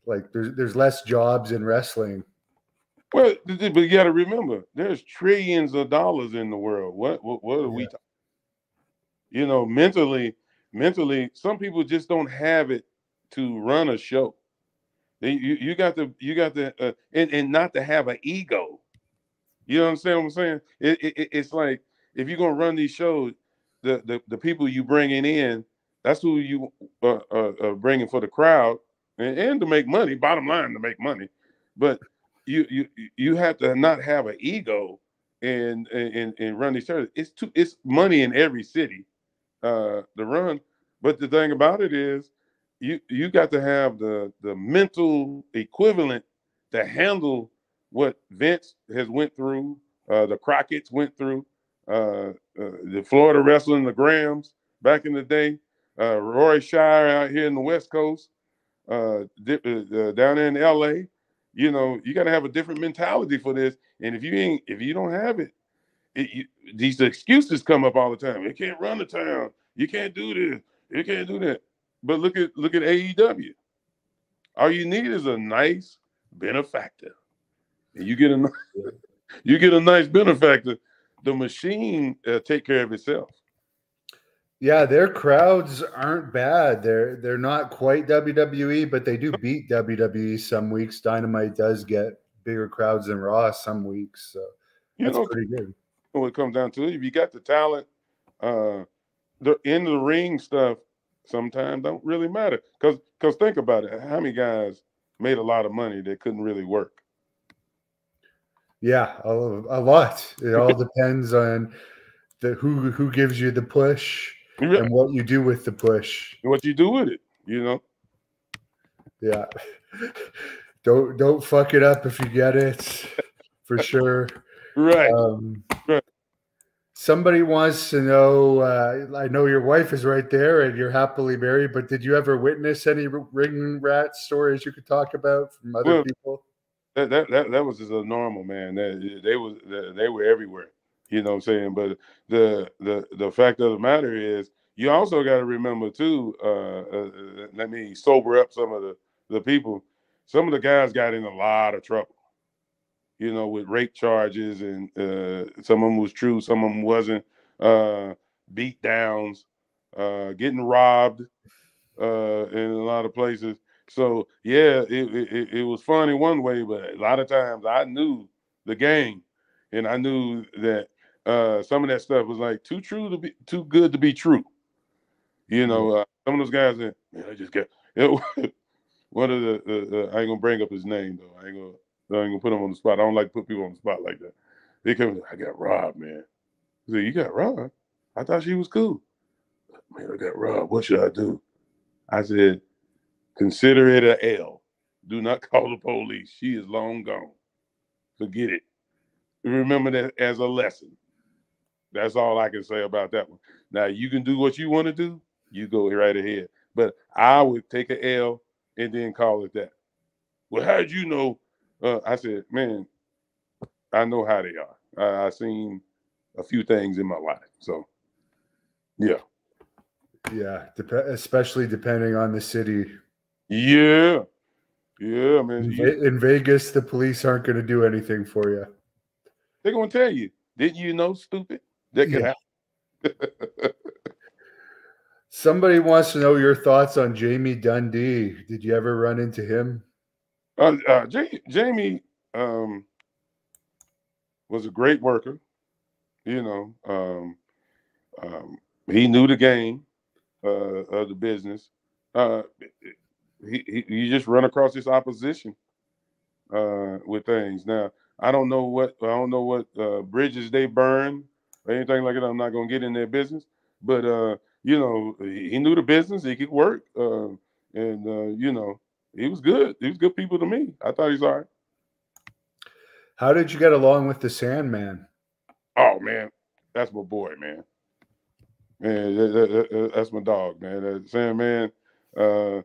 Like there's there's less jobs in wrestling. Well, but you got to remember, there's trillions of dollars in the world. What what, what are yeah. we? Talking? You know, mentally, mentally, some people just don't have it to run a show. You you got to you got to uh, and and not to have an ego. You understand what I'm saying? It, it, it's like if you're gonna run these shows, the the, the people you bringing in, that's who you uh, uh, uh, bringing for the crowd and, and to make money. Bottom line, to make money, but you you you have to not have an ego and and and run these shows. It's too it's money in every city uh to run. But the thing about it is you you got to have the the mental equivalent to handle what Vince has went through, uh, the Crockett's went through, uh, uh, the Florida wrestling, the Grahams back in the day, uh, Roy Shire out here in the West Coast, uh, uh, down there in L.A. You know, you got to have a different mentality for this, and if you ain't, if you don't have it, it you, these excuses come up all the time. You can't run the town. You can't do this. You can't do that. But look at look at AEW. All you need is a nice benefactor. And you get a you get a nice benefactor. The machine uh, take care of itself. Yeah, their crowds aren't bad. They're they're not quite WWE, but they do beat WWE some weeks. Dynamite does get bigger crowds than Raw some weeks, so that's you know, pretty good. When it comes down to it, if you got the talent, uh, the in the ring stuff sometimes don't really matter. Because because think about it, how many guys made a lot of money that couldn't really work? Yeah, a, a lot. It all depends on the who who gives you the push yeah. and what you do with the push. What you do with it, you know. Yeah. don't don't fuck it up if you get it, for sure. Right. Um, right. Somebody wants to know. Uh, I know your wife is right there, and you're happily married. But did you ever witness any ring rat stories you could talk about from other well, people? That, that that that was just a normal man. That they was they were everywhere. You know what I'm saying? But the the the fact of the matter is, you also got to remember too. Uh, uh, uh, let me sober up some of the the people. Some of the guys got in a lot of trouble you know, with rape charges, and uh, some of them was true, some of them wasn't. Uh, beat downs, uh, getting robbed uh, in a lot of places. So yeah, it, it, it was fun in one way, but a lot of times I knew the game, and I knew that uh, some of that stuff was like too true to be too good to be true. You know, uh, some of those guys that man, I just got one of the, the, I ain't gonna bring up his name though. I ain't gonna I ain't gonna put him on the spot. I don't like to put people on the spot like that. They come, I got robbed, man. I said, You got robbed? I thought she was cool. Man, I got robbed. What should I do? I said, Consider it a L. Do not call the police. She is long gone. Forget it. Remember that as a lesson. That's all I can say about that one. Now you can do what you want to do. You go right ahead. But I would take a L and then call it that. Well, how'd you know uh, I said, man, I know how they are. I, I seen a few things in my life, so yeah, yeah, dep- especially depending on the city. Yeah, yeah, man. In, in Vegas, the police aren't going to do anything for you. They're going to tell you, didn't you know, stupid? That could yeah. happen. Somebody wants to know your thoughts on Jamie Dundee. Did you ever run into him? Uh, uh, Jamie um, was a great worker. You know, um, um, he knew the game uh, of the business. Uh, he, he, he just run across this opposition uh, with things. Now, I don't know what I don't know what uh, bridges they burn or anything like that. I'm not gonna get in their business, but uh, you know, he, knew the business. He could work, uh, and uh, you know, he was good. He was good people to me. I thought he's all right. How did you get along with the Sandman? Oh man, that's my boy, man. Man, that, that, that, that's my dog, man. That Sandman, uh,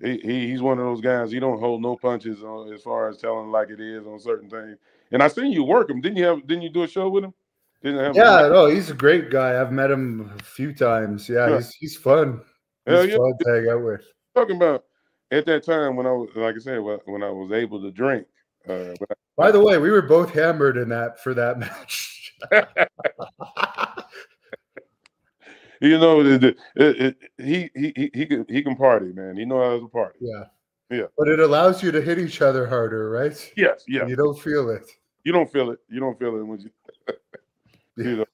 he, he, he's one of those guys. He don't hold no punches on as far as telling like it is on certain things. And I seen you work him. Didn't you have? Didn't you do a show with him? Didn't have yeah, no, he's a great guy. I've met him a few times. Yeah, yeah. he's he's fun. He's yeah. fun to hang out with. Talking about at that time when I was, like I said, when I was able to drink. Uh, I, By the way, we were both hammered in that for that match. you know, it, it, it, he he he can he can party, man. He knows how to party. Yeah, yeah. But it allows you to hit each other harder, right? Yes, yeah. You don't feel it. You don't feel it. You don't feel it when you. You know.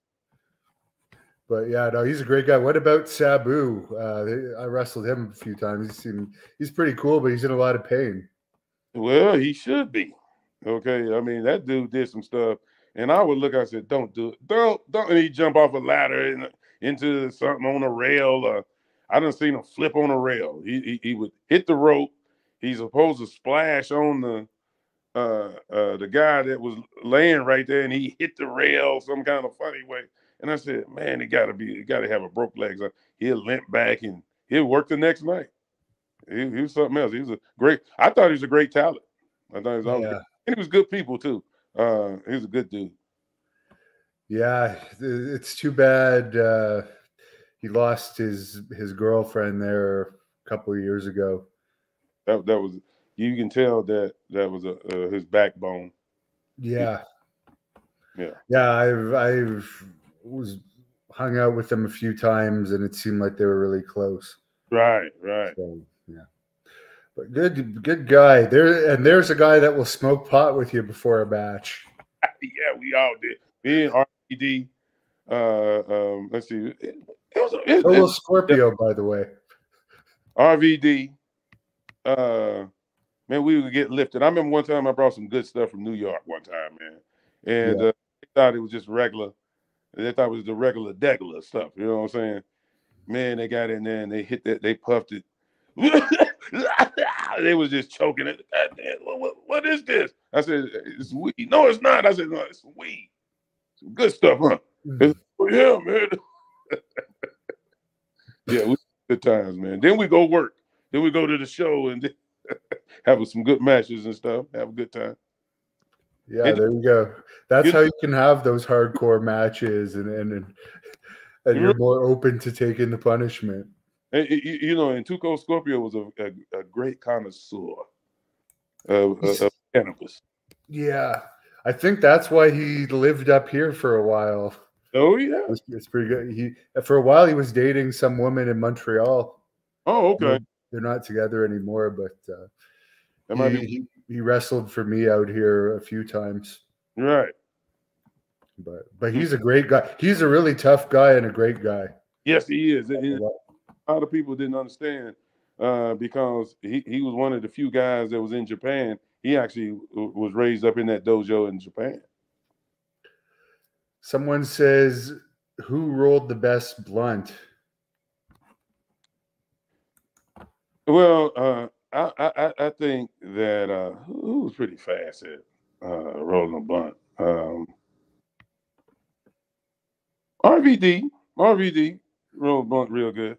But yeah, no, he's a great guy. What about Sabu? Uh, I wrestled him a few times. He seemed he's pretty cool, but he's in a lot of pain. Well, he should be. Okay, I mean that dude did some stuff, and I would look. I said, "Don't do it. Don't don't." And he jump off a ladder and into something on a rail. Uh, I didn't see him flip on a rail. He, he, he would hit the rope. He's supposed to splash on the uh, uh, the guy that was laying right there, and he hit the rail some kind of funny way. And I said, man, he got to be, he got to have a broke leg. So he'll limp back and he'll work the next night. He, he, was something else. He was a great. I thought he was a great talent. I thought he was, yeah. and he was good people too. Uh, he was a good dude. Yeah, it's too bad uh, he lost his his girlfriend there a couple of years ago. That that was you can tell that that was a, uh, his backbone. Yeah. Yeah. Yeah, I've I've was hung out with them a few times, and it seemed like they were really close. Right, right. So, yeah, but good, good guy. There and there's a guy that will smoke pot with you before a match. yeah, we all did. Me and RVD. Uh, um, let's see. It, it was a it, it, Scorpio, by the way. RVD. Uh, man, we would get lifted. I remember one time I brought some good stuff from New York one time, man, and yeah. uh, thought it was just regular they thought it was the regular degular stuff. You know what I'm saying? Man, they got in there and they hit that, they puffed it. they was just choking it. What, what, what is this? I said, it's weed. No, it's not. I said, no, it's weed. Some good stuff, huh? Mm-hmm. Oh, yeah, man. yeah, we good times, man. Then we go work. Then we go to the show and have some good matches and stuff. Have a good time. Yeah, it, there you go. That's how you can have those hardcore matches, and and and, and you're more open to taking the punishment. And, you know, and 2 Cold Scorpio was a, a, a great connoisseur of, of cannabis. Yeah, I think that's why he lived up here for a while. Oh yeah, it's, it's pretty good. He for a while he was dating some woman in Montreal. Oh okay. They're not together anymore, but uh, that might he, be he wrestled for me out here a few times. Right. But but he's a great guy. He's a really tough guy and a great guy. Yes, he is. And a lot of people didn't understand uh, because he, he was one of the few guys that was in Japan. He actually was raised up in that dojo in Japan. Someone says, "Who rolled the best blunt?" Well, uh, I, I, I think that uh, who was pretty fast at uh, rolling a blunt. Um, RVD, RVD rolled blunt real good.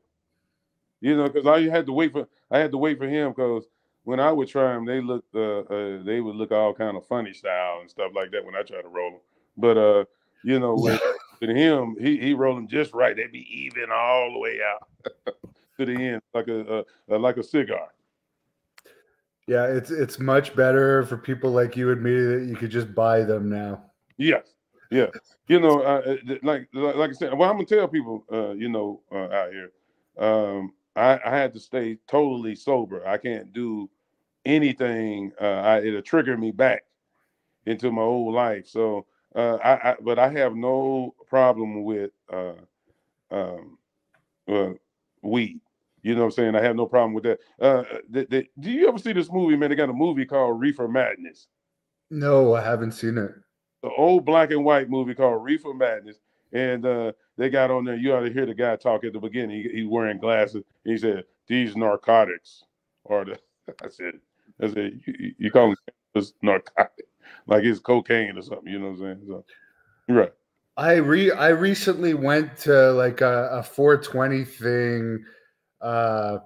You know, because I had to wait for I had to wait for him because when I would try them, they looked uh, uh, they would look all kind of funny style and stuff like that when I try to roll them. But uh, you know, with, with him, he he rolled them just right. They'd be even all the way out to the end, like a, a like a cigar. Yeah, it's it's much better for people like you and me that you could just buy them now. Yes, yeah. You know, uh, uh like like I said, well, I'm gonna tell people, uh, you know, uh, out here, um, I, I had to stay totally sober. I can't do anything. Uh, I, it'll trigger me back into my old life. So, uh, I, I but I have no problem with uh, um, uh, weed. You know what I'm saying? I have no problem with that. Uh, do you ever see this movie, man? They got a movie called Reefer Madness. No, I haven't seen it. The old black and white movie called Reefer Madness. And uh, they got on there. You ought to hear the guy talk at the beginning. He, he's wearing glasses. He said, These narcotics are the. I said, I said, You, you call them narcotic, like it's cocaine or something. You know what I'm saying? So, right. I re I recently went to like a, a 420 thing uh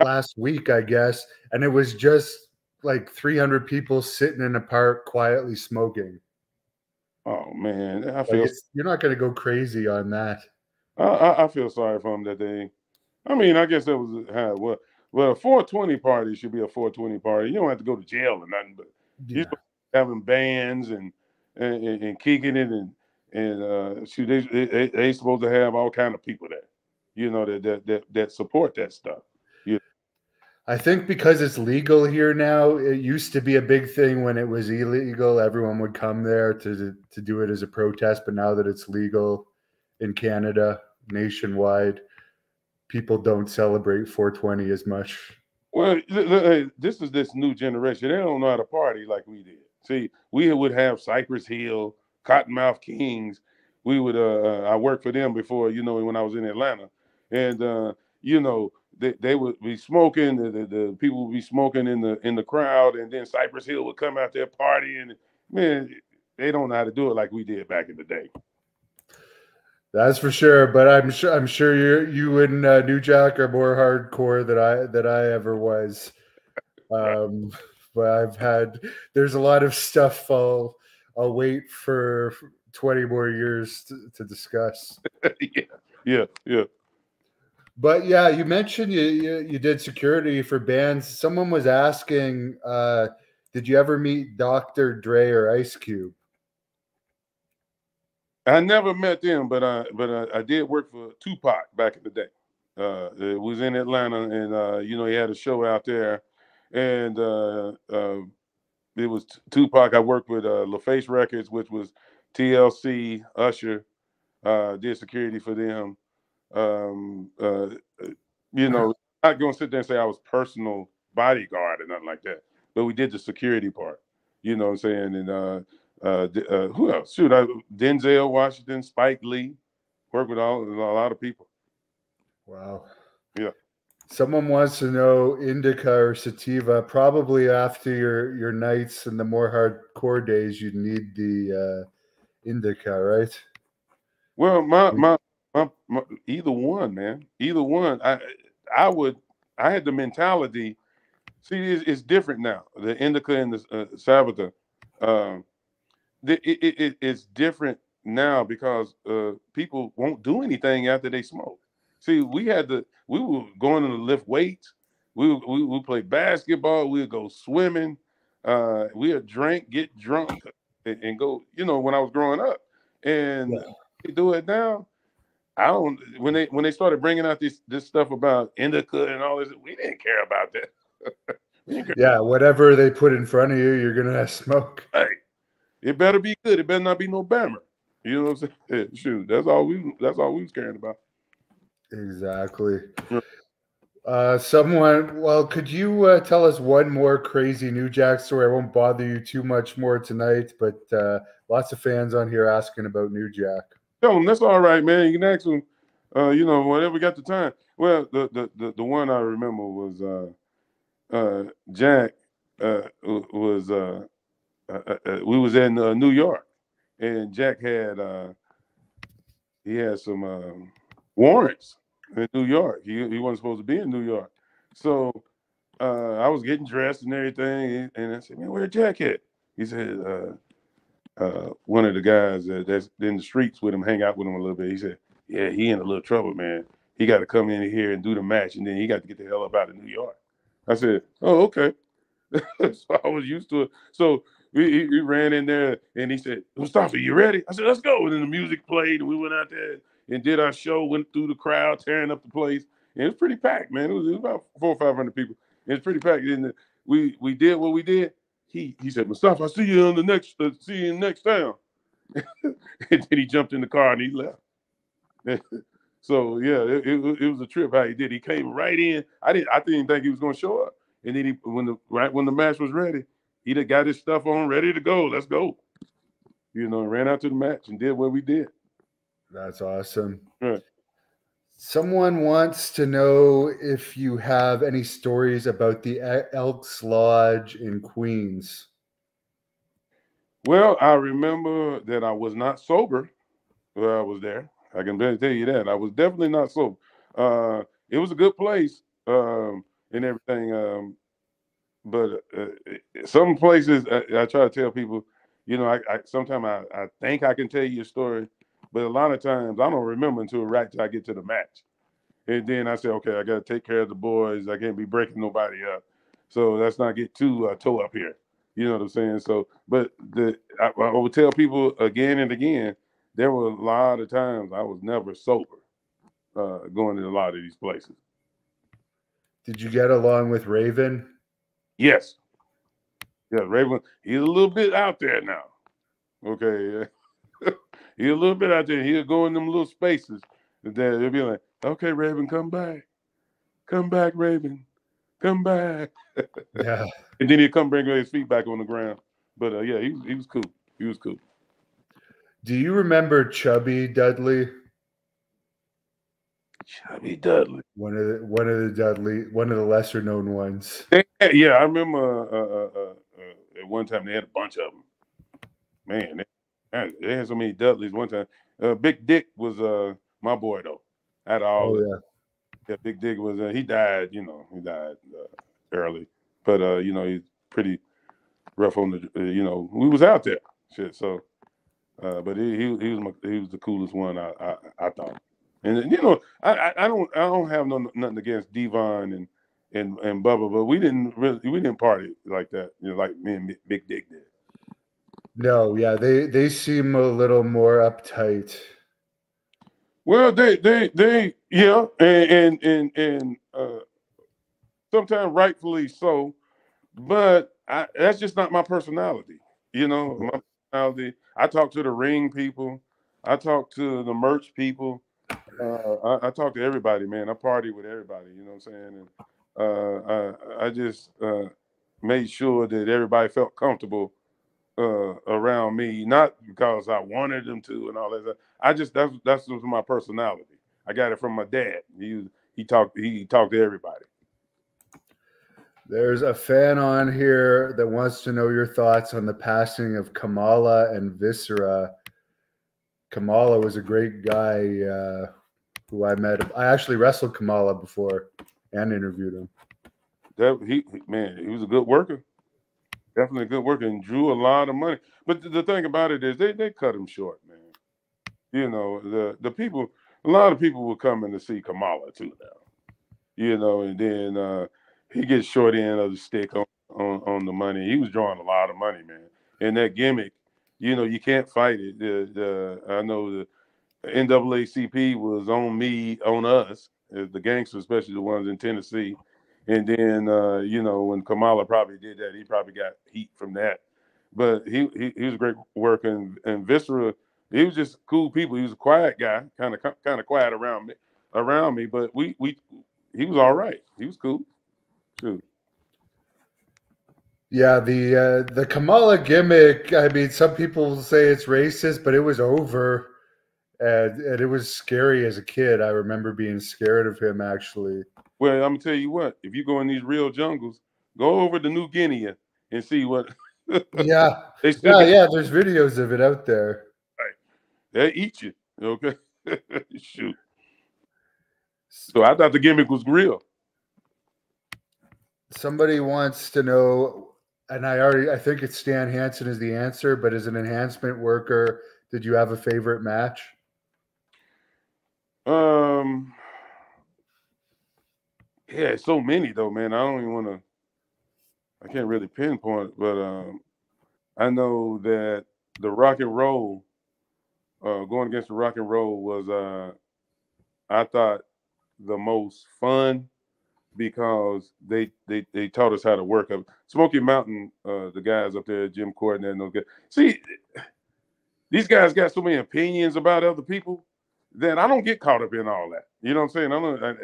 last week, I guess, and it was just like 300 people sitting in a park quietly smoking. Oh man, I feel like you're not going to go crazy on that. I, I, feel sorry for them that they. I mean, I guess that was how well. Well, a 420 party should be a 420 party. You don't have to go to jail or nothing, but yeah. having bands and and, and kicking it and and uh, shoot, they, they they supposed to have all kind of people there, you know, that that that, that support that stuff. Yeah. I think because it's legal here now, it used to be a big thing when it was illegal. Everyone would come there to to do it as a protest, but now that it's legal in Canada nationwide, people don't celebrate 420 as much. Well, this is this new generation. They don't know how to party like we did. See, we would have Cypress Hill, Cottonmouth Kings. We would. Uh, uh, I worked for them before, you know, when I was in Atlanta, and uh, you know, they, they would be smoking. The, the, the, people would be smoking in the in the crowd, and then Cypress Hill would come out there partying. Man, they don't know how to do it like we did back in the day. That's for sure. But I'm sure I'm sure you you and uh, New Jack are more hardcore than I that I ever was. Um, but I've had there's a lot of stuff I'll I'll wait for 20 more years to, to discuss. yeah, yeah, yeah. But yeah, you mentioned you, you, you did security for bands. Someone was asking, uh, did you ever meet Dr. Dre or Ice Cube? I never met them, but I but I, I did work for Tupac back in the day. Uh, it was in Atlanta, and uh, you know he had a show out there, and uh, uh it was Tupac. I worked with uh, LaFace Records, which was TLC, Usher, uh, did security for them. Um, uh, you know, not going to sit there and say I was personal bodyguard or nothing like that, but we did the security part. You know what I'm saying? And uh, uh, uh, who else? Shoot, I, Denzel Washington, Spike Lee, worked with all a lot of people. Wow. Yeah. Someone wants to know indica or sativa. Probably after your your nights and the more hardcore days, you'd need the uh, indica, right? Well, my, my my, my either one, man, either one. I I would I had the mentality. See, it's, it's different now. The indica and the uh, sativa. Um, it, it, it, it's different now because uh, people won't do anything after they smoke. See, we had to, we were going to lift weights. We we we play basketball. We'd go swimming. Uh, we'd drink, get drunk, and, and, go. You know, when I was growing up, and yeah. do it now. I don't. When they when they started bringing out this this stuff about indica and all this, we didn't care about that. yeah, whatever they put in front of you, you're gonna smoke. Hey, it better be good. It better not be no bammer. You know what I'm saying? Shoot, that's all we that's all we was caring about. Exactly. Uh, someone, well, could you uh, tell us one more crazy New Jack story? I won't bother you too much more tonight, but uh, lots of fans on here asking about New Jack. Tell them that's all right, man. You can ask them, uh, you know, whenever we got the time. Well, the the the, the one I remember was uh, uh, Jack uh, was uh, uh, we was in New York, and Jack had uh, he had some um, warrants in New York. He he wasn't supposed to be in New York, so uh, I was getting dressed and everything, and I said, "Man, where Jack at?" He said, uh, "One of the guys that's in the streets with him, hang out with him a little bit." He said, "Yeah, he in a little trouble, man. He got to come in here and do the match, and then he got to get the hell up out of New York." I said, "Oh, okay." so I was used to it. So we, we ran in there and he said, Mustafa, you ready? I said, let's go. And then the music played and we went out there and did our show, went through the crowd, tearing up the place. And it was pretty packed, man. It was, it was about four or 500 people. It was pretty packed. And we, we did what we did. He, he said, Mustafa, I see you on the next, uh, see you next town. and then he jumped in the car and he left. so yeah, it, it, it, was a trip how he did. He came right in. I didn't, I didn't think he was going to show up. And then he, when the, right when the match was ready, he got his stuff on, ready to go. Let's go. You know, ran out to the match and did what we did. That's awesome. Right. Someone wants to know if you have any stories about the Elks Lodge in Queens. Well, I remember that I was not sober when I was there. I can tell you that. I was definitely not sober. Uh, it was a good place um, and everything. Um, but uh, some places I, I, try to tell people, you know, I, I sometimes I, I think I can tell you a story, but a lot of times I don't remember until right till I get to the match. And then I say, okay, I got to take care of the boys. I can't be breaking nobody up. So let's not get too uh, toe up here. You know what I'm saying? So, but the I, I would tell people again and again, there were a lot of times I was never sober uh, going to a lot of these places. Did you get along with Raven? Yes. Yeah, Raven, he's a little bit out there now. Okay. He's a little bit out there. He'll go in them little spaces. And then they'll be like, okay, Raven, come back. Come back, Raven. Come back. yeah. And then he'll come bring his feet back on the ground. But uh, yeah, he, he was cool. He was cool. Do you remember Chubby Dudley? Chubby Dudley. One of the one of the Dudley, one of the lesser known ones. Yeah, I remember uh, uh, uh, uh, at one time they had a bunch of them. Man, they, they had so many Dudleys one time. Uh, Big Dick was uh, my boy though. At all. Oh yeah. Yeah, Big Dick was. Uh, he died. You know, he died uh, early, but uh, you know he's pretty rough on the. you know, we was out there. Shit. So, but he, he he was my, he was the coolest one I I, I thought. And you know, I, I don't I don't have no nothing against Devon and and and Bubba, but we didn't really we didn't party like that, you know, like me and Big Dick did. No, yeah, they they seem a little more uptight. Well, they they they yeah, and and and, and uh, sometimes rightfully so, but I, that's just not my personality. You know, my personality. I talk to the ring people. I talk to the merch people. Uh, I, I, talk to everybody, man. I party with everybody. You know what I'm saying? And uh, I, I just uh, made sure that everybody felt comfortable uh, around me, not because I wanted them to and all that. I just that's that's just my personality. I got it from my dad. He he talked he talked to everybody. There's a fan on here that wants to know your thoughts on the passing of Kamala and Viscera. Kamala was a great guy. Uh, who I met. I actually wrestled Kamala before and interviewed him. That he man, he was a good worker. Definitely good worker and drew a lot of money. But the, the thing about it is they they cut him short, man. You know, the the people a lot of people were coming to see Kamala too now. You know, and then uh he gets short end of the stick on, on, on the money. He was drawing a lot of money, man. And that gimmick, you know, you can't fight it. The, the I know the NAACP was on me, on us, the Gangstas, especially the ones in Tennessee. And then, uh, you know, when Kamala probably did that, he probably got heat from that. But he he, he was a great worker, and, and Viscera, he was just cool people. He was a quiet guy, kind of kind of quiet around me, around me. But we we he was all right. He was cool. Too. Yeah, the uh, the Kamala gimmick. I mean, some people say it's racist, but it was over and, and it was scary as a kid. I remember being scared of him actually. Well, I'm gonna tell you what. If you go in these real jungles, go over to New Guinea and see what. yeah, yeah, yeah. There's videos of it out there. Right, they eat you. Okay, shoot. So I thought the gimmick was real. Somebody wants to know, and I already, I think it's Stan Hansen is the answer, but as an enhancement worker, did you have a favorite match? Um, yeah, so many though, man. I don't even want to. I can't really pinpoint, but um, I know that the rock and roll, uh, going against the rock and roll was, uh, I thought, the most fun because they they they taught us how to work up Smoky Mountain. Uh, the guys up there, Jim Cornette and those guys. See, these guys got so many opinions about other people then I don't get caught up in all that. You know what I'm saying? I don't, I,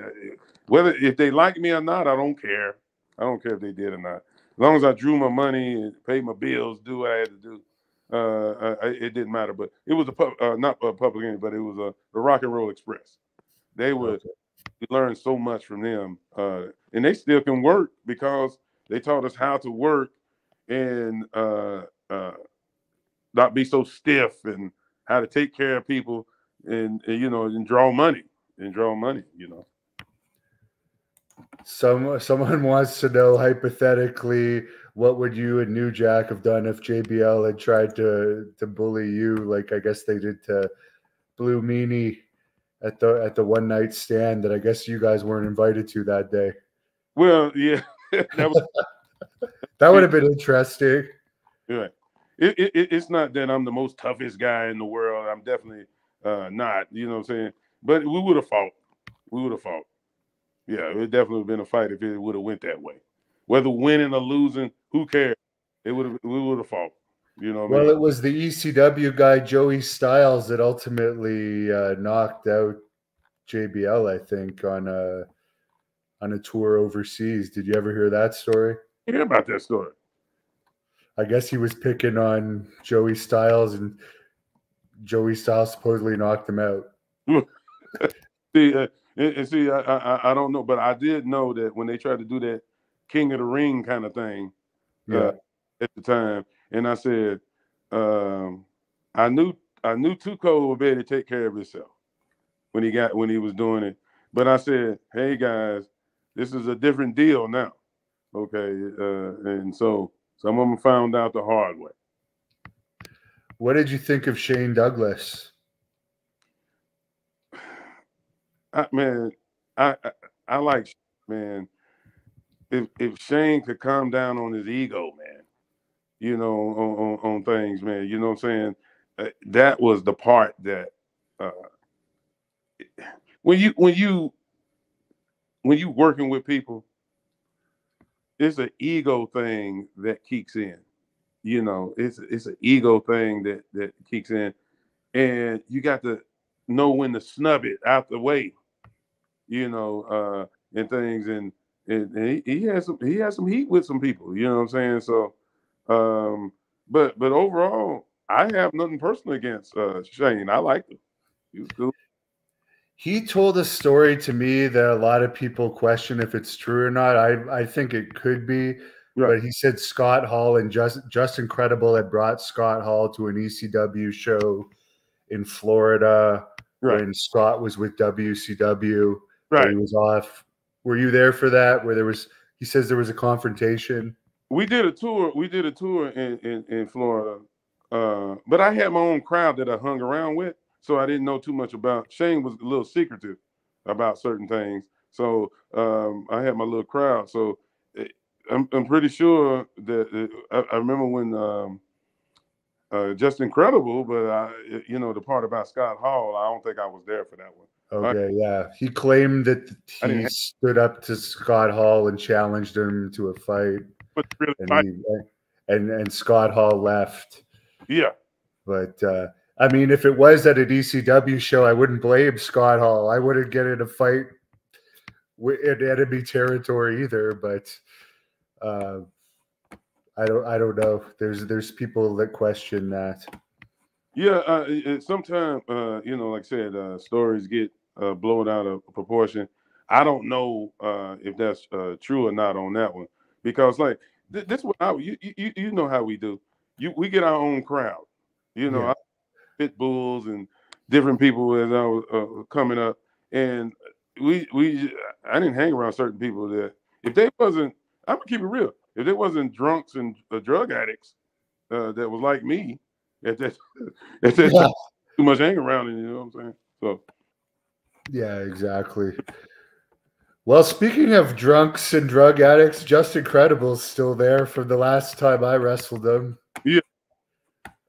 whether if they like me or not, I don't care. I don't care if they did or not. As long as I drew my money and paid my bills, do what I had to do, uh, I, it didn't matter. But it was a pub, uh, not a public, but it was a the Rock and Roll Express. They would okay. learn so much from them, uh, and they still can work because they taught us how to work and uh, uh, not be so stiff and how to take care of people and, and you know and draw money and draw money. You know. Some someone wants to know hypothetically what would you and New Jack have done if JBL had tried to to bully you like I guess they did to Blue Meanie at the at the one night stand that I guess you guys weren't invited to that day. Well, yeah, that was that would have been interesting. Right. It, it, it's not that I'm the most toughest guy in the world. I'm definitely uh, not. You know what I'm saying? But we would have fought. We would have fought. Yeah, it would definitely have been a fight if it would have went that way. Whether winning or losing, who cares? It would have. We would have fought. You know. well, I mean? it was the ECW guy Joey Styles that ultimately uh, knocked out JBL. I think on a on a tour overseas. Did you ever hear that story? Hear about that story? I guess he was picking on Joey Styles, and Joey Styles supposedly knocked him out. see, uh, and see, I, I, I don't know, but I did know that when they tried to do that King of the Ring kind of thing uh, Yeah. at the time, and I said, um, I knew I knew 2 Cold would be able to take care of himself when he got when he was doing it, but I said, hey guys, this is a different deal now, okay, uh, and so some of them found out the hard way. What did you think of Shane Douglas? I, man, I, I I like man. If if Shane could calm down on his ego, man, you know, on on, on things, man, you know what I'm saying. Uh, that was the part that uh, when you when you when you working with people, it's an ego thing that kicks in. You know, it's it's an ego thing that that kicks in, and you got to know when to snub it out the way, you know, uh, and things. And, and, and he, he has some he has some heat with some people, you know what I'm saying? So, um, but but overall, I have nothing personal against uh, Shane. I like him. He was cool. He told a story to me that a lot of people question if it's true or not. I, I think it could be, Right. but he said Scott Hall and just Justin Credible had brought Scott Hall to an ECW show in Florida Right. when Scott was with WCW. Right. He was off. Were you there for that? Where there was he says there was a confrontation. we did a tour. We did a tour in in, in Florida, uh, but I had my own crowd that I hung around with, so I didn't know too much about. Shane was a little secretive about certain things, so um, I had my little crowd. So I'm I'm pretty sure that eh, I, I remember when um, uh, Justin Credible, but I you know the part about Scott Hall, I don't think I was there for that one. Okay, yeah. He claimed that he have- stood up to Scott Hall and challenged him to a fight, But really, and fight- he, and and Scott Hall left. yeah, But uh, I mean, if it was at a ECW show, I wouldn't blame Scott Hall. I wouldn't get in a fight in enemy territory either. But uh, I don't, I don't know. There's there's people that question that. Yeah, uh, sometimes uh, you know, like I said, uh, stories get uh, blown out of proportion. I don't know uh, if that's uh, true or not on that one because, like, th- this what I, you, you you know how we do. You we get our own crowd. You know, Yeah. our pit bulls and different people as I was uh, coming up, and we we I didn't hang around certain people that if they wasn't, I'm gonna keep it real. If they wasn't drunks and uh, drug addicts uh, that was like me, at that at that Yeah. too much hang around, and you know what I'm saying. So Yeah, exactly. Well, speaking of drunks and drug addicts, Justin Credible's still there from the last time I wrestled him. Yeah.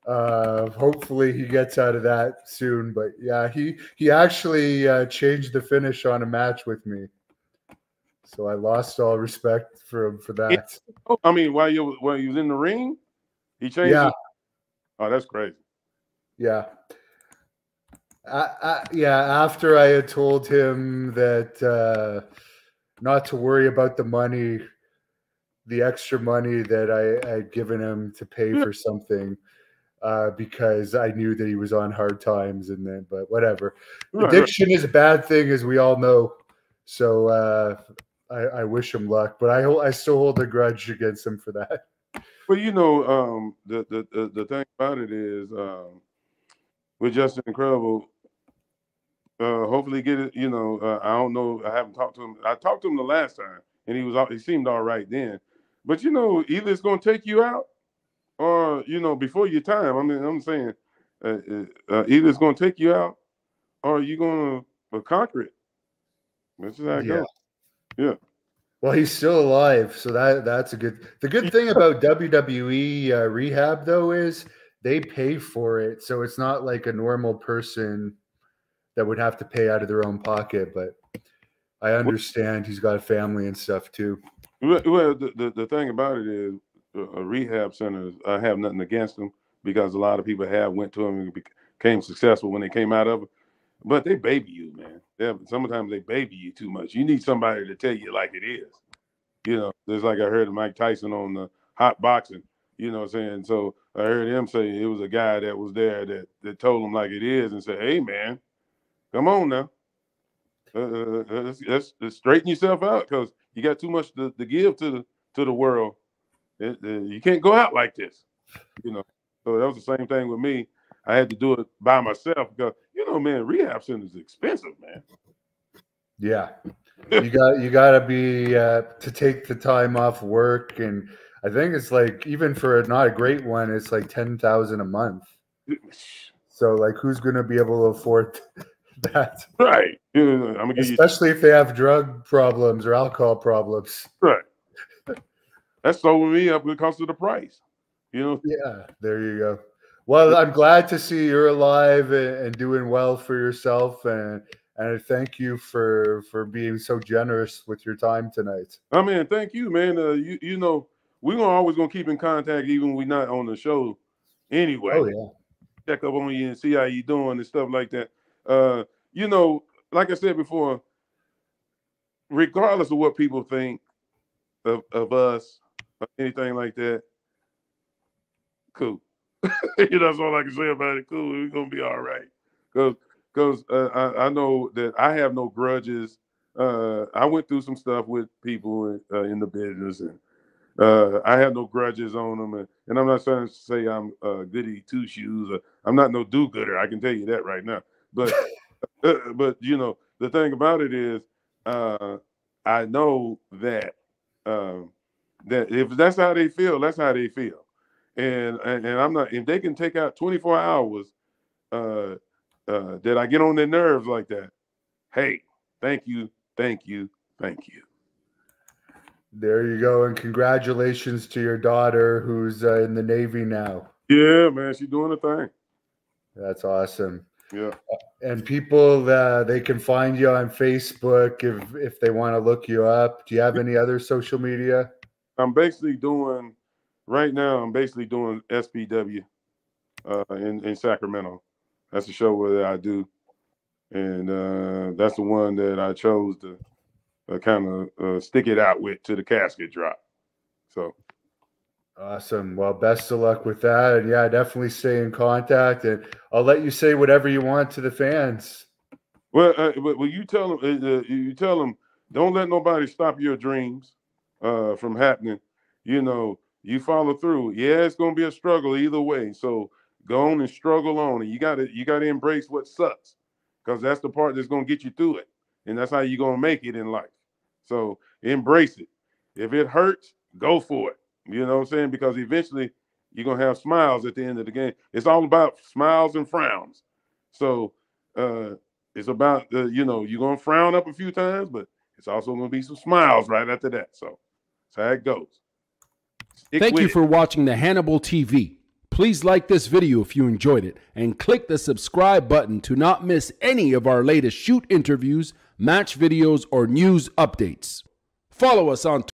Uh, hopefully he gets out of that soon. But yeah, he he actually uh, changed the finish on a match with me, so I lost all respect for for that. oh, I mean, while you while you was in the ring, he changed. Yeah. it? Oh, that's crazy. Yeah. I, I, yeah, after I had told him that uh, not to worry about the money, the extra money that I had given him to pay for something, uh, because I knew that he was on hard times, and then, but whatever. Addiction is a bad thing, as we all know. So uh, I, I wish him luck, but I I still hold a grudge against him for that. But you know, um, the, the the the thing about it is, um, with Justin Credible, uh, hopefully get it. You know, uh, I don't know. I haven't talked to him. I talked to him the last time, and he was he seemed all right then. But you know, either it's going to take you out, or you know, before your time. I mean, I'm saying uh, uh, uh either it's going to take you out, or you're going to conquer it. That's just how it yeah. goes. Yeah. Well, he's still alive, so that that's a good. The good thing about WWE uh, rehab though is they pay for it, so it's not like a normal person that would have to pay out of their own pocket. But I understand he's got a family and stuff too. Well, the, the, the thing about it is, uh, rehab centers, I have nothing against them because a lot of people have went to them and became successful when they came out of it. But they baby you, man. Yeah, sometimes they baby you too much. You need somebody to tell you like it is. You know, just like I heard Mike Tyson on the Hotboxin'. You know what I'm saying? So I heard him say it was a guy that was there that that told him like it is and said, "Hey, man, come on now, uh, uh, uh let's, straighten yourself out because you got too much to, to, give to the to the world. It, you can't go out like this, you know." So that was the same thing with me. I had to do it by myself because you know, man, rehab center is expensive, man. Yeah, you got you got to be uh, to take the time off work, and I think it's like even for not a great one, it's like ten thousand a month. So like, who's going to be able to afford that? Right. I'm gonna especially you- if they have drug problems or alcohol problems. Right. That's so with me up because of the price. You know. Yeah. There you go. Well, I'm glad to see you're alive and, doing well for yourself, and and thank you for for being so generous with your time tonight. I mean, thank you, man. Uh, you you know we're gonna always gonna keep in contact even when we're not on the show anyway. Oh yeah. Check up on you and see how you doing and stuff like that. Uh, you know, like I said before, regardless of what people think of, of us or anything like that, cool. you know, that's all I can say about it. Cool, we're gonna be all right. Cause, cause uh, I, I, know that I have no grudges. Uh, I went through some stuff with people in, uh, in the business, and uh, I have no grudges on them. And, and I'm not trying to say I'm uh, goody two shoes. I'm not no do gooder. I can tell you that right now. But, uh, but you know, the thing about it is, I know that um, that if that's how they feel, that's how they feel and and, I'm not if they can take out 24 hours uh uh that I get on their nerves like that, hey, thank you, thank you, thank you. There you go, and congratulations to your daughter who's uh, in the Navy now. Yeah, man, she's doing a thing. That's awesome. Yeah. And people uh, they can find you on Facebook if if they want to look you up. Do you have any other social media? I'm basically doing right now I'm basically doing SBW uh, in in Sacramento. That's the show that I do, and uh, that's the one that I chose to uh, kind of uh, stick it out with to the casket drop. So. Awesome. Well, best of luck with that. And yeah, definitely stay in contact. And I'll let you say whatever you want to the fans. Well, uh, well, you tell them, uh, you tell them, don't let nobody stop your dreams uh, from happening. You know, you follow through. Yeah, it's gonna be a struggle either way. So go on and struggle on, and you gotta you gotta embrace what sucks, because that's the part that's gonna get you through it, and that's how you're gonna make it in life. So embrace it. If it hurts, go for it. You know what I'm saying? Because eventually you're gonna have smiles at the end of the game. It's all about smiles and frowns. So uh it's about the, you know, you're gonna frown up a few times, but it's also gonna be some smiles right after that. So that's how it goes. Thank you for watching the Hannibal TV. Please like this video if you enjoyed it and click the subscribe button to not miss any of our latest shoot interviews, match videos, or news updates. Follow us on